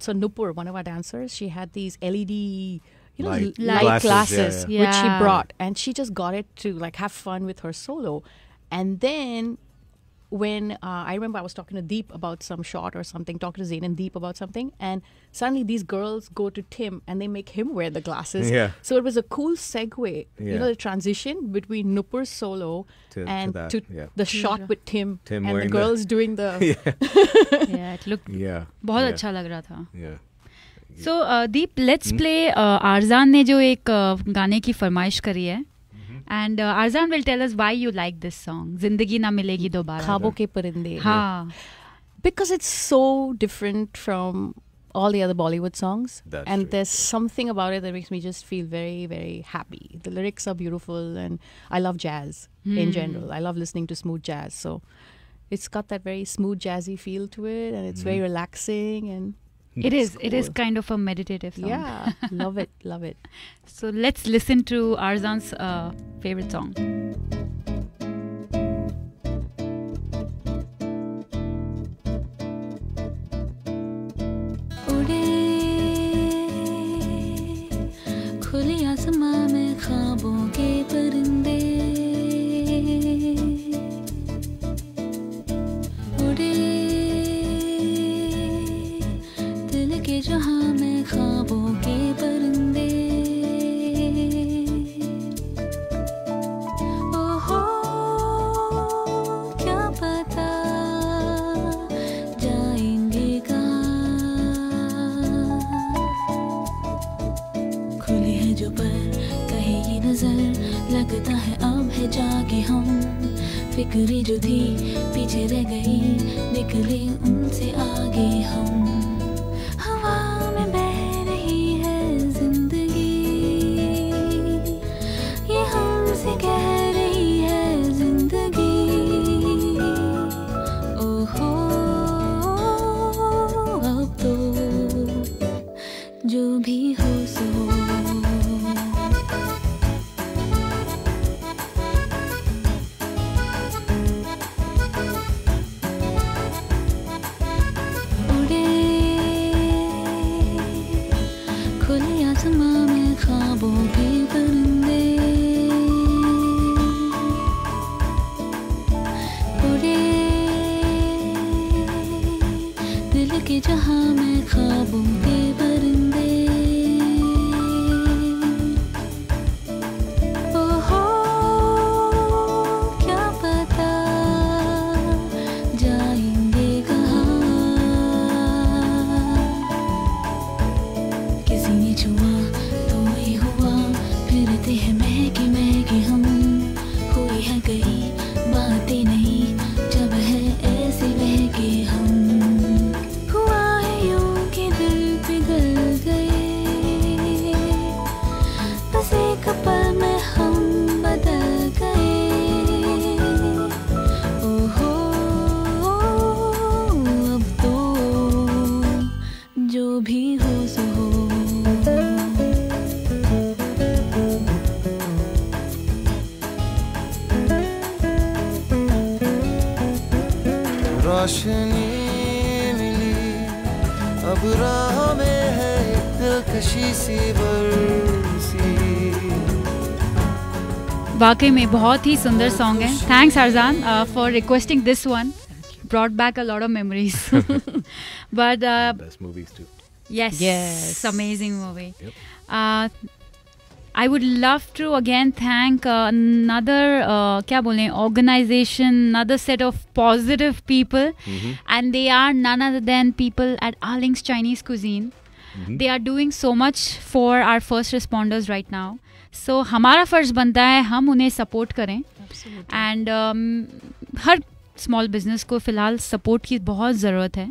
Speaker 7: so Nupur, one of our dancers, she had these LED, you know,
Speaker 6: Light
Speaker 7: light,
Speaker 6: glasses,
Speaker 7: glasses,
Speaker 6: yeah,
Speaker 7: which she brought, and she just got it to like have fun with her solo, and then When uh, I remember I was talking to Deep about some shot or something, talking to Zayn and Deep about something, and suddenly these girls go to Tim and they make him wear the glasses.
Speaker 6: Yeah.
Speaker 7: So it was a cool segue, you
Speaker 6: Yeah.
Speaker 7: know, the transition between Nupur's solo
Speaker 6: To- to
Speaker 7: and
Speaker 6: that,
Speaker 7: to
Speaker 6: yeah.
Speaker 7: the shot with Tim,
Speaker 6: Tim
Speaker 7: and the
Speaker 6: wearing the-
Speaker 7: girls doing the
Speaker 3: yeah it looked
Speaker 6: Yeah.
Speaker 3: बहुत
Speaker 6: yeah.
Speaker 3: अच्छा लग रहा था
Speaker 6: Yeah.
Speaker 3: So Deep let's play Arzan ने जो एक uh, गाने की फरमाइश करी है and uh, Arzan will tell us why you like this song, Zindagi Na Milegi
Speaker 7: Dobara. Ke Parinde.
Speaker 3: Ha.
Speaker 7: Because it's so different from all the other Bollywood songs.
Speaker 6: That's
Speaker 7: and
Speaker 6: true.
Speaker 7: there's something about it that makes me just feel very, very happy. The lyrics are beautiful, and I love jazz mm. in hmm. general. I love listening to smooth jazz. So it's got that very smooth, jazzy feel to it, and it's mm. very relaxing. And
Speaker 3: it is it is kind of a meditative song.
Speaker 7: Yeah, love it, love it.
Speaker 3: so let's listen to Arzan's uh, favorite song वाकई में बहुत ही सुंदर song है thanks Arjan for requesting this one brought back a lot of memories but uh,
Speaker 6: Best movies too.
Speaker 3: Yes.
Speaker 7: Yes.
Speaker 3: Amazing movie. Uh, I would love to again thank uh, another uh, क्या बोलें organization, another set of positive people, and they are none other than people at Arling's Chinese Cuisine. They are doing so much for our first responders right now. So so, हमारा फ़र्ज़ बनता है हम उन्हें support करें। And um, हर small business को फ़िलहाल सपोर्ट की बहुत ज़रूरत है।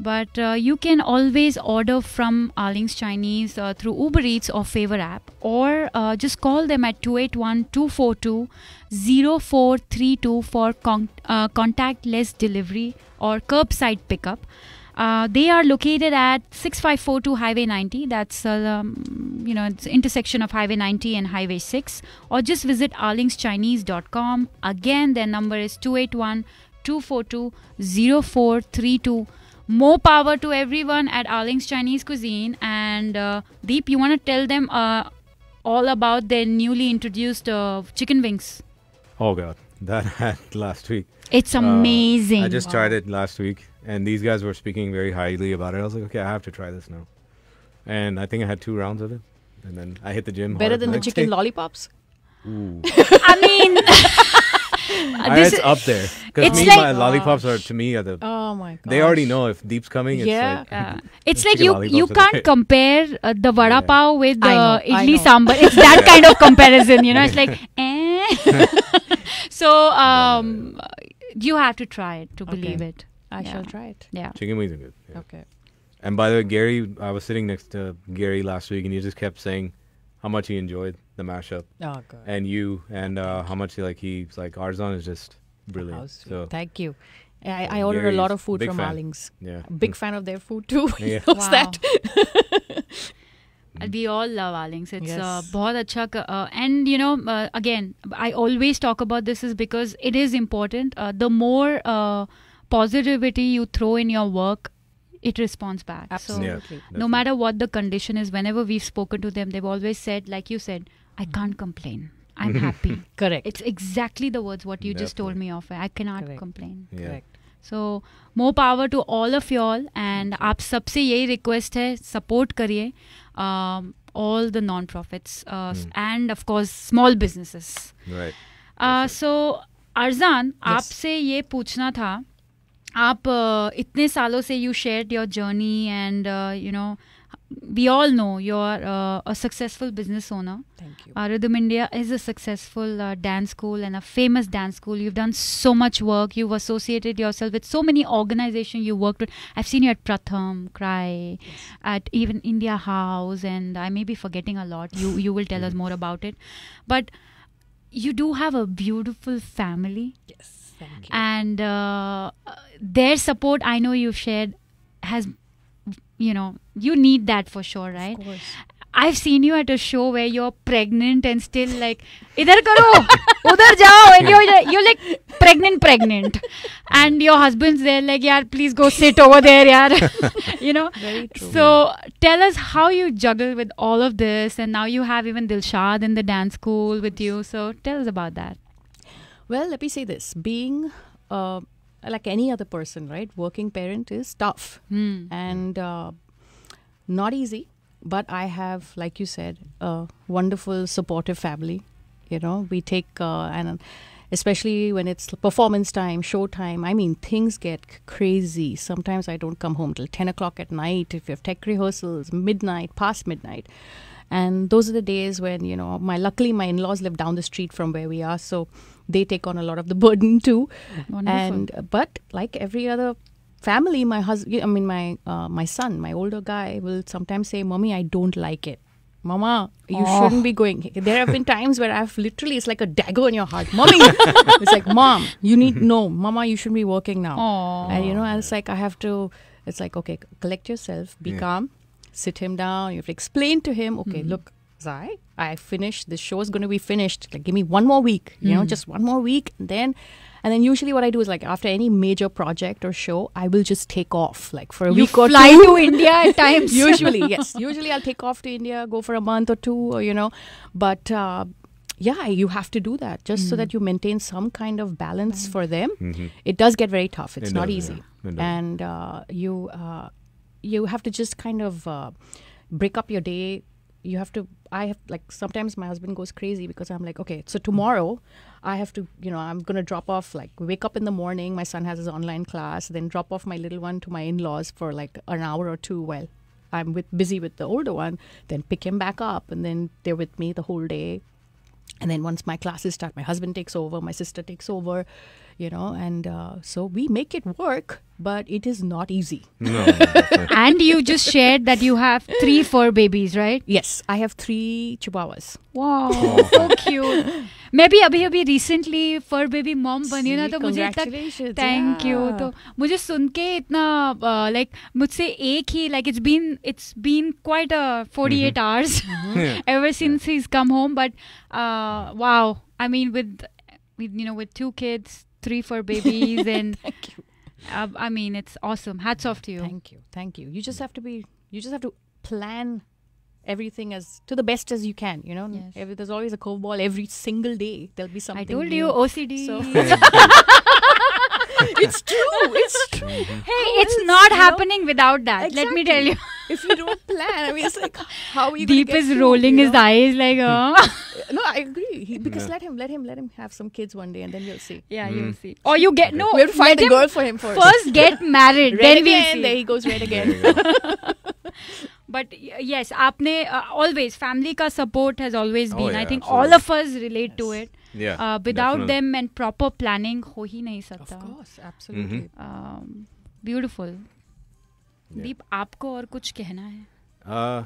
Speaker 3: But you can always order from Allings Chinese through Uber Eats of Favor app और just call them at two eight one two four two zero four three two for contactless delivery और curbside pickup Uh, they are located at 6542 Highway 90. That's uh, um, you know it's intersection of Highway 90 and Highway 6. Or just visit arlingschinese.com. Again, their number is 281 242 0432 more power to everyone at Arling's Chinese Cuisine. And uh, Deep, you want to tell them uh, all about their newly introduced uh, chicken wings?
Speaker 6: Oh god, that I had last week.
Speaker 3: It's
Speaker 6: Uh,
Speaker 3: amazing.
Speaker 6: I just tried it last week, and these guys were speaking very highly about it. I was like, okay, I have to try this now. And I think I had two rounds of it, and then I hit the gym.
Speaker 7: Better than the chicken
Speaker 6: day.
Speaker 7: lollipops.
Speaker 6: Ooh.
Speaker 3: I mean,
Speaker 6: I- it's up there because
Speaker 3: it's
Speaker 6: me,
Speaker 3: like-
Speaker 6: my lollipops are to me are the.
Speaker 7: Oh my god.
Speaker 6: They already know if Deep's coming. It's
Speaker 7: Yeah.
Speaker 6: like,
Speaker 3: uh, it's like you you can't
Speaker 6: great.
Speaker 3: compare uh, the vada
Speaker 6: Yeah.
Speaker 3: pav with the
Speaker 7: know, I
Speaker 3: idli sambar. It's that kind of comparison, you know. It's like, eh. so um, you have to try it to believe it.
Speaker 7: I
Speaker 3: yeah.
Speaker 7: shall try it.
Speaker 3: Yeah.
Speaker 6: Chicken wings are good. Yeah.
Speaker 7: Okay.
Speaker 6: And by the way, Gary, I was sitting next to Gary last week, and he just kept saying how much he enjoyed the mashup.
Speaker 7: Oh, good.
Speaker 6: And you, and uh, how much he, like he's like Arzan is just brilliant. So
Speaker 7: thank you. I, I ordered Gary's a lot of food from. Arlings.
Speaker 6: Yeah.
Speaker 7: Big fan of their food too.
Speaker 6: Yeah.
Speaker 3: wow.
Speaker 7: that.
Speaker 3: we all love Arlings. It's uh,
Speaker 7: yes.
Speaker 3: uh, bahut acha. Uh, and you know, uh, again, I always talk about this is because it is important. Uh, the more uh, positivity you throw in your work, it responds back. So
Speaker 7: Absolutely.
Speaker 6: yeah.
Speaker 3: no
Speaker 6: definitely.
Speaker 3: matter what the condition is, whenever we've spoken to them, they've always said, like you said, I can't complain. I'm happy.
Speaker 7: Correct.
Speaker 3: It's exactly the words what you just told
Speaker 6: Definitely.
Speaker 3: me of. I cannot
Speaker 7: Correct.
Speaker 3: complain.
Speaker 6: Yeah.
Speaker 7: Correct.
Speaker 3: So more power to all of y'all and आप सबसे यही request है support करिए all the non-profits uh, and of course small businesses.
Speaker 6: Right.
Speaker 3: Uh, so Arjan आपसे ये पूछना था आप uh, इतने सालों से you shared your journey and you no we all know you are a successful business owner
Speaker 7: Thank you.
Speaker 3: Uh, Rhythm India is a successful uh, dance school and a famous dance school. You've done so much work. You've associated yourself with so many organizations you worked with. I've seen you at Pratham, Cry, at even India House, and I may be forgetting a lot. You you will tell us more about it, but you do have a beautiful family,
Speaker 7: Yes. Thank you.
Speaker 3: and uh, their support. I know you've shared has, you know, you need that for sure, right?
Speaker 7: Of course.
Speaker 3: I've seen you at a show where you're pregnant and still like, idhar karo, udhar jao, and you're you're like pregnant, pregnant, and your husband's there like, yaar, please go sit over there, yaar, you know.
Speaker 7: True.
Speaker 3: So tell us how you juggle with all of this, and now you have even Dilshad in the dance school with you. So tell us about that.
Speaker 7: Well, let me say this: being uh, like any other person, right? Working parent is tough
Speaker 3: Hmm.
Speaker 7: and uh, not easy. But I have, like you said, a wonderful, supportive family. You know, we take uh, and especially when it's performance time, show time. I mean, things get crazy. Sometimes I don't come home till ten o'clock at night. If you have tech rehearsals, midnight, past midnight, and those are the days when you know. My luckily, my in-laws live down the street from where we are, so they take on a lot of the burden too.
Speaker 3: Wonderful.
Speaker 7: And but like every other family, my husband, I mean my uh, my son, my older guy will sometimes say, "Mommy, I don't like it." Mama, you
Speaker 3: Oh.
Speaker 7: shouldn't be going. There have been times where I've literally, it's like a dagger in your heart. Mommy, it's like, Mom, you need no. Mama, you shouldn't be working now.
Speaker 3: Aw.
Speaker 7: And you know, and it's like I have to. It's like okay, collect yourself, be
Speaker 6: Yeah.
Speaker 7: calm, sit him down. You have to explain to him. Okay,
Speaker 3: Mm-hmm.
Speaker 7: look, Zai, I finished. This show is going to be finished. Like, give me one more week. You
Speaker 3: Mm.
Speaker 7: know, just one more week, and then. And then usually what I do is like after any major project or show, I will just take off like for a
Speaker 3: You
Speaker 7: week or
Speaker 3: fly
Speaker 7: two.
Speaker 3: to India at times.
Speaker 7: usually, yes. Usually I'll take off to India, go for a month or two, or, you know. But uh, yeah, you have to do that just so that you maintain some kind of balance for them.
Speaker 6: Mhm.
Speaker 7: It does get very tough. It's
Speaker 6: It
Speaker 7: not
Speaker 6: does,
Speaker 7: easy,
Speaker 6: yeah. It
Speaker 7: and uh, you uh, you have to just kind of uh, break up your day. You have to. I have like sometimes my husband goes crazy because I'm like, okay, so tomorrow I have to, you know, I'm gonna drop off like wake up in the morning. My son has his online class, then drop off my little one to my in-laws for like an hour or two while I'm with busy with the older one. Then pick him back up, and then they're with me the whole day. And then once my classes start, my husband takes over, my sister takes over, you know, and uh, so we make it work, but it is not easy.
Speaker 6: No, definitely.
Speaker 3: and you just shared that you have three fur babies, right?
Speaker 7: Yes, I have three chihuahuas.
Speaker 3: Wow, so cute. मैं भी अभी अभी recently फर baby mom बनी हूँ ना
Speaker 7: See,
Speaker 3: तो मुझे इतना
Speaker 7: congratulations,
Speaker 3: थैंक यू
Speaker 7: yeah.
Speaker 3: तो मुझे सुन के इतना लाइक मुझसे एक ही like it's been it's been quite a 48 hours
Speaker 6: Yeah.
Speaker 3: ever since he's come home but uh wow i mean with with you know with two kids three fur babies and
Speaker 7: Thank you.
Speaker 3: uh, i mean it's awesome hats off to you
Speaker 7: Thank you. Thank you. You just have to be, you just have to plan everything as to the best as you can, you know.
Speaker 3: Yes.
Speaker 7: Every, there's always a curveball every single day. There'll be something.
Speaker 3: i told
Speaker 7: new.
Speaker 3: you ocd
Speaker 7: So- it's true. It's true.
Speaker 3: hey
Speaker 7: How
Speaker 3: it's
Speaker 7: else,
Speaker 3: not
Speaker 7: you know?
Speaker 3: happening without that let me tell you
Speaker 7: If you don't plan, I mean, it's like how are you? gonna
Speaker 3: deep
Speaker 7: get
Speaker 3: is
Speaker 7: through,
Speaker 3: rolling
Speaker 7: you
Speaker 3: his
Speaker 7: know?
Speaker 3: eyes like uh.
Speaker 7: No, I agree. He, because
Speaker 6: Yeah.
Speaker 7: let him, let him, let him have some kids one day, and then we'll see.
Speaker 3: yeah
Speaker 6: Mm.
Speaker 3: you'll see or you get no
Speaker 7: We have to find
Speaker 3: let
Speaker 7: a
Speaker 3: him
Speaker 7: girl for him first.
Speaker 3: first get married
Speaker 7: red
Speaker 3: then we'll
Speaker 7: again.
Speaker 3: see
Speaker 7: There he goes red again.
Speaker 3: But y- yes, आपने uh, always family का support has always
Speaker 6: Oh,
Speaker 3: been. I
Speaker 6: yeah,
Speaker 3: think
Speaker 6: absolutely.
Speaker 3: all of us relate to it.
Speaker 6: yeah
Speaker 3: uh, without
Speaker 6: definitely.
Speaker 3: them and proper planning ho hi nahi
Speaker 7: sakta
Speaker 3: of
Speaker 7: course absolutely mm-hmm.
Speaker 3: um, beautiful
Speaker 6: yeah.
Speaker 3: deep aapko aur kuch kehna hai
Speaker 6: uh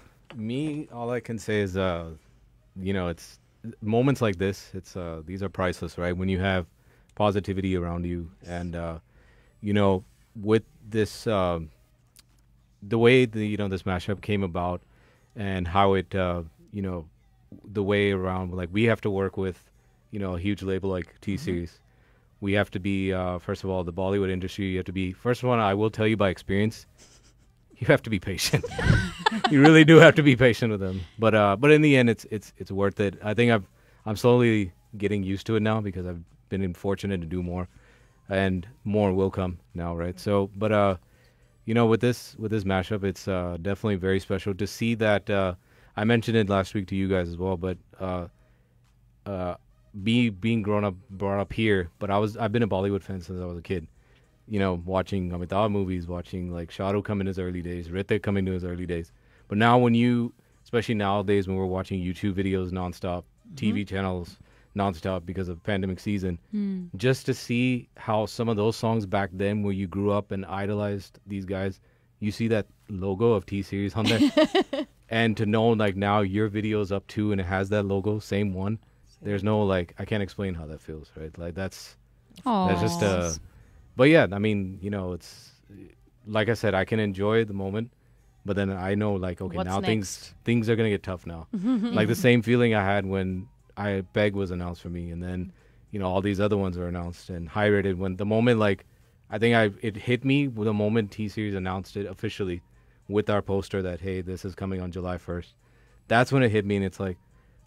Speaker 6: me all i can say is uh you know it's moments like this it's uh these are priceless right when you have positivity around you yes. and uh you know with this uh, the way the you know this mashup came about and how it uh, you know the way around like we have to work with you know, a huge label like T Series. We have to be, uh, first of all, the Bollywood industry. You have to be, first of all, I will tell you by experience, you have to be patient. you really do have to be patient with them. But uh, but in the end, it's it's it's worth it. I think I've I'm slowly getting used to it now because I've been fortunate to do more, and more will come now, right? So, but uh, you know, with this with this mashup, it's uh, definitely very special to see that. Uh, I mentioned it last week to you guys as well, but uh, uh, be being grown up brought up here, but I was I've been a Bollywood fan since I was a kid. You know, watching Amitabh movies, watching like Shah Rukh come in his early days, Hrithik come into his early days. But now when you, especially nowadays when we're watching YouTube videos nonstop, mm-hmm. TV channels nonstop because of pandemic season, hmm. just to see how some of those songs back then where you grew up and idolized these guys, you see that logo of T Series on there. and to know like now your video is up too and it has that logo, same one. There's no like I can't explain how that feels, right? Like that's that's just uh but yeah, I mean, you know, it's like I said, I can enjoy the moment, but then I know like okay,
Speaker 7: What's
Speaker 6: now things
Speaker 7: next?
Speaker 6: things are gonna get tough now. like the same feeling I had when I Peg was announced for me and then, you know, all these other ones were announced and high rated when the moment like I think I it hit me the moment T series announced it officially with our poster that hey, this is coming on July first. That's when it hit me and it's like,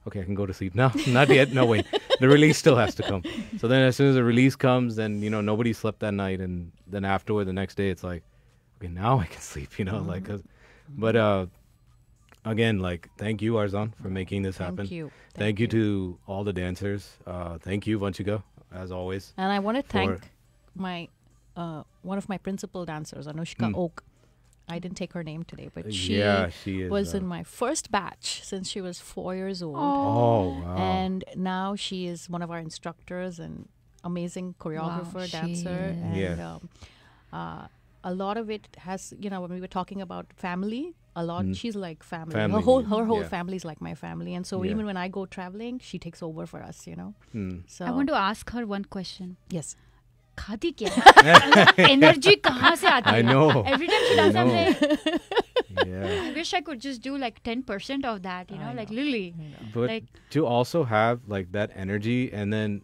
Speaker 6: okay, I can go to sleep now. Not yet. No, wait. The release still has to come. So then, as soon as the release comes, then you know nobody slept that night, and then afterward, the next day, it's like, okay, now I can sleep. You know, like, 'cause- but uh, again, like, thank you, Arzan, for making this
Speaker 7: Thank
Speaker 6: happen.
Speaker 7: you.
Speaker 6: Thank, you to all the dancers. Uh, thank you, Vanchika, as always.
Speaker 7: And I want to thank my uh, one of my principal dancers, Anushka
Speaker 6: Hmm.
Speaker 7: Oak. I didn't take her name today, but she,
Speaker 6: yeah, she is,
Speaker 7: was
Speaker 6: uh,
Speaker 7: in my first batch since she was four years old.
Speaker 6: Oh, wow.
Speaker 7: And now she is one of our instructors and amazing choreographer,
Speaker 3: she
Speaker 7: dancer. And
Speaker 6: Yeah.
Speaker 7: um, uh, a lot of it has, you know, when we were talking about family, a lot,
Speaker 6: Mm.
Speaker 7: she's like family.
Speaker 6: Family,
Speaker 7: Her whole, her whole
Speaker 6: yeah.
Speaker 7: family is like my family. And so
Speaker 6: Yeah.
Speaker 7: even when I go traveling, she takes over for us, you know.
Speaker 6: Hmm.
Speaker 7: So
Speaker 3: I want to ask her one question.
Speaker 7: Yes.
Speaker 3: खाती क्या energy कहाँ से आती है
Speaker 6: I know.
Speaker 3: every time she
Speaker 6: I
Speaker 3: does I'm
Speaker 6: know.
Speaker 3: like
Speaker 6: Yeah.
Speaker 3: I wish I could just do like 10% of that you know like Lily
Speaker 6: But
Speaker 3: like
Speaker 6: to also have like that energy and then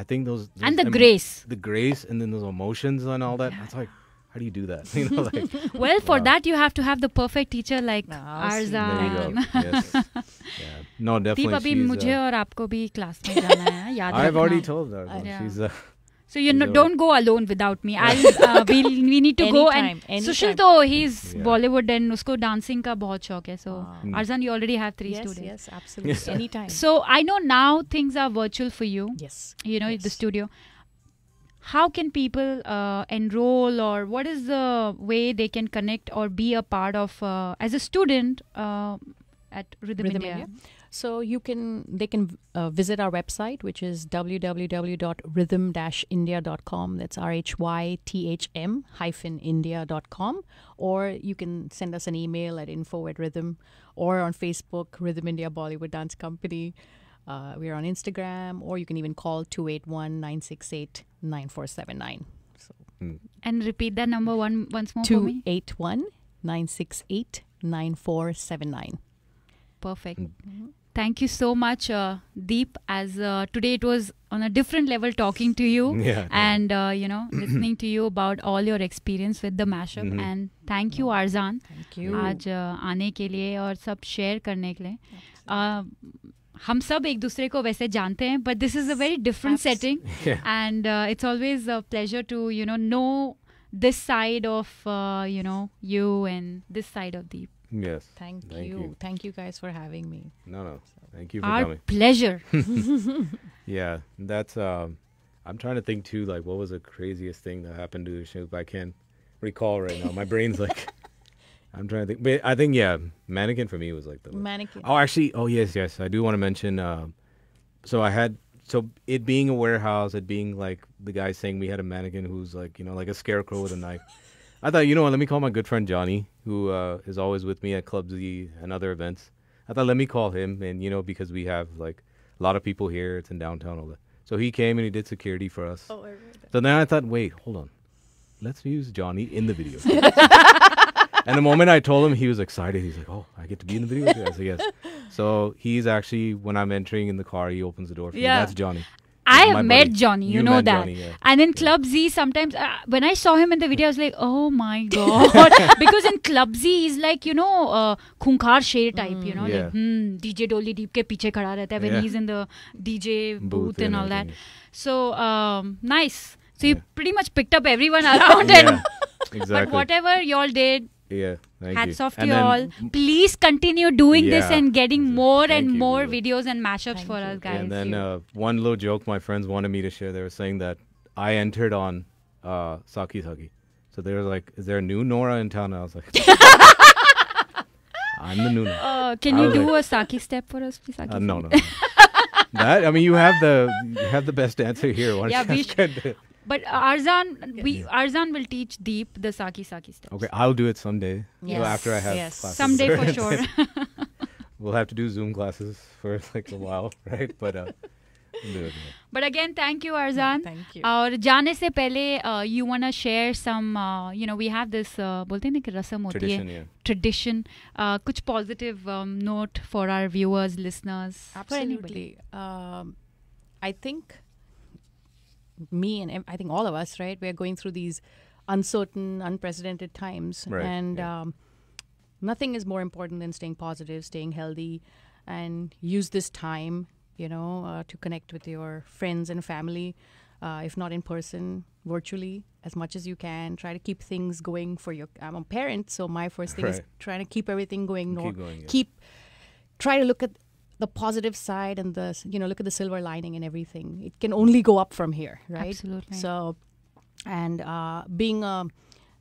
Speaker 6: I think those, those
Speaker 3: And the
Speaker 6: em-
Speaker 3: grace.
Speaker 6: the grace and then those emotions and all that. It's like, how do you do that? You know, like
Speaker 3: well for
Speaker 6: wow.
Speaker 3: that you have to have the perfect teacher like
Speaker 7: Ah, see.
Speaker 3: Arzan
Speaker 6: There you go. Yes. Yeah. No,
Speaker 3: Deep
Speaker 6: definitely.
Speaker 3: अभी
Speaker 6: she's,
Speaker 3: मुझे
Speaker 6: uh,
Speaker 3: और आपको भी class में जाना है याद
Speaker 6: I've already
Speaker 3: रखना।
Speaker 6: told her.
Speaker 3: Yeah.
Speaker 6: She's uh,
Speaker 3: So you know,
Speaker 6: So-
Speaker 3: don't go alone without me. I'll uh, we we need to go
Speaker 7: Anytime,
Speaker 3: and Sushil
Speaker 7: anytime.
Speaker 3: तो he's
Speaker 6: Yeah.
Speaker 3: Bollywood and उसको dancing का बहुत शौक है. So
Speaker 6: Mm.
Speaker 3: Arzan, you already have three
Speaker 7: yes,
Speaker 3: students.
Speaker 7: yes, absolutely. Anytime.
Speaker 3: So I know now things are virtual for you.
Speaker 7: yes.
Speaker 3: You know the
Speaker 7: Yes.
Speaker 3: studio. How can people uh, enroll, or what is the way they can connect or be a part of uh, as a student uh, at Rhythm,
Speaker 7: Rhythm
Speaker 3: India?
Speaker 7: India. So you can they can uh, visit our website which is www.rhythm-india.com. That's r h y t h m hyphen india.com or you can send us an email at info at rhythm or on Facebook Rhythm India Bollywood Dance Company. Uh, we're on Instagram or you can even call 281-968-9479. So
Speaker 3: And repeat that number one once more for me.
Speaker 7: 281-968-9479.
Speaker 3: Perfect. Thank you so much, uh, Deep. As uh, today it was on a different level talking to you
Speaker 6: Yeah,
Speaker 3: and uh, you know listening to you about all your experience with the mashup.
Speaker 6: Mhm.
Speaker 3: And thank you, Arzan,
Speaker 7: Thank you.
Speaker 3: आज uh, आने के लिए और सब share करने के लिए. Uh, हम सब एक दूसरे को वैसे जानते हैं but this is a very different
Speaker 7: Abs-
Speaker 3: setting
Speaker 6: Yeah.
Speaker 3: and uh, it's always a pleasure to you know know this side of uh, you know you and this side of Deep.
Speaker 6: yes.
Speaker 7: Thank,
Speaker 6: Thank
Speaker 7: you.
Speaker 6: you.
Speaker 7: Thank you guys for having me.
Speaker 6: No, no. Thank you for
Speaker 3: Our
Speaker 6: coming.
Speaker 3: pleasure.
Speaker 6: Yeah, that's. Um, I'm trying to think too. Like, what was the craziest thing that happened to the Shoop? I can't recall right now. My brain's like. I'm trying to think, but I think yeah, mannequin for me was like the.
Speaker 7: Mannequin.
Speaker 6: Oh, actually, oh yes, yes. I do want to mention. Um, so I had so it being a warehouse, it being like the guy saying we had a mannequin who's like you know like a scarecrow with a knife. I thought you know what? Let me call my good friend Johnny, who uh, is always with me at Club Z and other events. I thought let me call him, and you know because we have like a lot of people here. It's in downtown, all that. So he came and he did security for us.
Speaker 7: Oh, I read that.
Speaker 6: So then I thought, wait, hold on, let's use Johnny in the video. and the moment I told him, he was excited. He's like, "Oh, I get to be in the video." I said, "Yes." So he's actually when I'm entering in the car, he opens the door for me.
Speaker 3: Yeah.
Speaker 6: That's Johnny.
Speaker 3: I have met
Speaker 6: buddy.
Speaker 3: Johnny, you,
Speaker 6: you
Speaker 3: know that.
Speaker 6: Johnny, yeah.
Speaker 3: And in Club Z, sometimes uh, when I saw him in the video, I was like, oh my god. because in Club Z, he's like, you know, uh, Khunkar Sher type, mm, you know,
Speaker 6: yeah.
Speaker 3: like, hmm, DJ Dolly Deep ke piche khada when
Speaker 6: yeah.
Speaker 3: he's in the DJ booth,
Speaker 6: booth
Speaker 3: and, all that. So, um, nice. So, you pretty much picked up everyone around. and
Speaker 6: Exactly.
Speaker 3: But whatever y'all did.
Speaker 6: Yeah thank
Speaker 3: hats
Speaker 6: you.
Speaker 3: off to
Speaker 6: And
Speaker 3: you all. Please continue doing this and getting more
Speaker 6: Thank
Speaker 3: and
Speaker 6: you,
Speaker 3: more
Speaker 6: Lulu.
Speaker 3: videos and mashups
Speaker 7: Thank
Speaker 3: for
Speaker 7: you.
Speaker 3: us guys.
Speaker 6: And then uh, one little joke my friends wanted me to share. They were saying that I entered on uh, Saki Saki. So they were like, "Is there a new Nora in town?" And I was like, "I'm the new Nora."
Speaker 3: uh, can
Speaker 6: I
Speaker 3: you do
Speaker 6: like-
Speaker 3: a Saki step for us, please? Saki
Speaker 6: Uh, no,
Speaker 3: step?
Speaker 6: no. that I mean, you have the you have the best answer here. Why don't
Speaker 3: Yeah,
Speaker 6: you
Speaker 3: we
Speaker 6: ask her to-
Speaker 3: But Arzan, we Arzan will teach Deep the Saki Saki steps.
Speaker 6: Okay, I'll do it someday. So
Speaker 7: Yes.
Speaker 6: after I have
Speaker 7: Yes.
Speaker 6: classes.
Speaker 3: Someday for sure.
Speaker 6: we'll have to do Zoom classes for like a while, right? But uh, we'll do it. yeah.
Speaker 3: but again, thank you, Arzan.
Speaker 7: Thank you.
Speaker 3: और जाने से पहले uh, you wanna share some, uh, you know, we have this uh, बोलते हैं ना कि रस्म होती
Speaker 6: Tradition,
Speaker 3: है
Speaker 6: yeah.
Speaker 3: tradition. Uh, कुछ positive um, note for our viewers, listeners, for anybody.
Speaker 7: Absolutely. Um, I think me and I think all of us, right? We're going through these uncertain, unprecedented times,
Speaker 6: Right,
Speaker 7: and
Speaker 6: yeah.
Speaker 7: um, nothing is more important than staying positive, staying healthy, and use this time, you know, uh, to connect with your friends and family, uh, if not in person, virtually as much as you can. Try to keep things going for your. I'm a parent, so my first thing is trying to keep everything going. nor-
Speaker 6: Keep going, yeah.
Speaker 7: keep try to look at the positive side and the you know look at the silver lining and everything. It can only go up from here, right?
Speaker 3: Absolutely.
Speaker 7: So, and uh, being a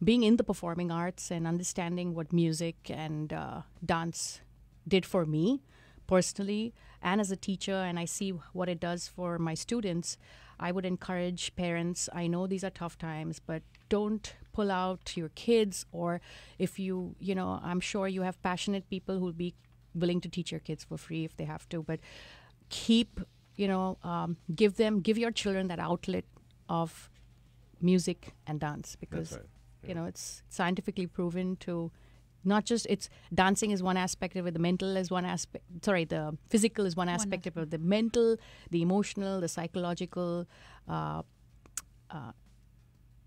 Speaker 7: being in the performing arts and understanding what music and uh, dance did for me personally and as a teacher and i see what it does for my students i would encourage parents i know these are tough times but don't pull out your kids or if you you know i'm sure you have passionate people who'll be willing to teach your kids for free if they have to but keep you know um, give them give your children that outlet of music and dance because
Speaker 6: right.
Speaker 7: you know it's scientifically proven to not just it's dancing is one aspect of it the mental is one aspect sorry the physical is one aspect of it the mental the emotional the psychological uh, uh,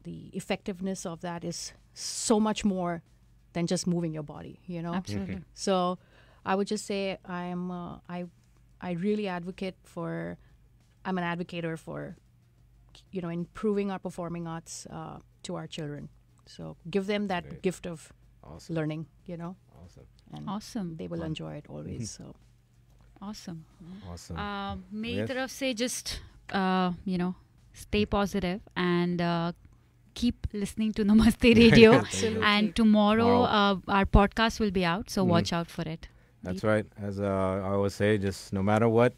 Speaker 7: the effectiveness of that is so much more than just moving your body you know
Speaker 3: Absolutely.
Speaker 7: so i would just say i'm uh, i i really advocate for i'm an advocator for you know improving our performing arts uh, to our children so give them that
Speaker 6: Great.
Speaker 7: gift of
Speaker 6: Awesome.
Speaker 7: learning you know
Speaker 6: Awesome.
Speaker 7: and
Speaker 3: Awesome.
Speaker 7: they will enjoy it always so
Speaker 3: Awesome.
Speaker 6: Awesome.
Speaker 3: Uh, मेरी
Speaker 6: Yes.
Speaker 3: तरफ से just uh, you know stay positive and uh, keep listening to Namaste Radio.
Speaker 7: Absolutely.
Speaker 3: and tomorrow
Speaker 6: Tomorrow.
Speaker 3: uh, our podcast will be out, so
Speaker 6: Mhm.
Speaker 3: watch out for it.
Speaker 6: That's right. As uh, I always say, just no matter what,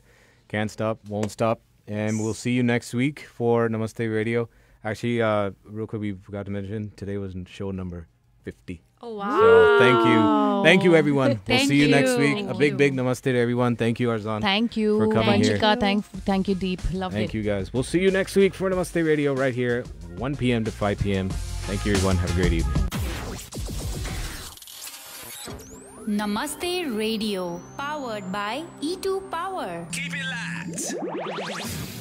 Speaker 6: can't stop, won't stop. And we'll see you next week for Namaste Radio. Actually, uh, real quick, we forgot to mention today was show number 50.
Speaker 3: Oh wow.
Speaker 6: So thank you. Thank you, everyone. we'll see you, next week.
Speaker 3: Thank
Speaker 6: a big,
Speaker 3: you.
Speaker 6: big namaste to everyone. Thank you, Arzan.
Speaker 7: thank you
Speaker 6: For coming here.
Speaker 7: Vanchika, thank thank you deep loved
Speaker 6: Thank
Speaker 7: it
Speaker 6: you, guys. We'll see you next week for Namaste Radio right here, 1 p.m. to 5 p.m. Thank you, everyone. Have a great evening.
Speaker 3: Namaste Radio, powered by E2 Power.
Speaker 1: Keep it locked.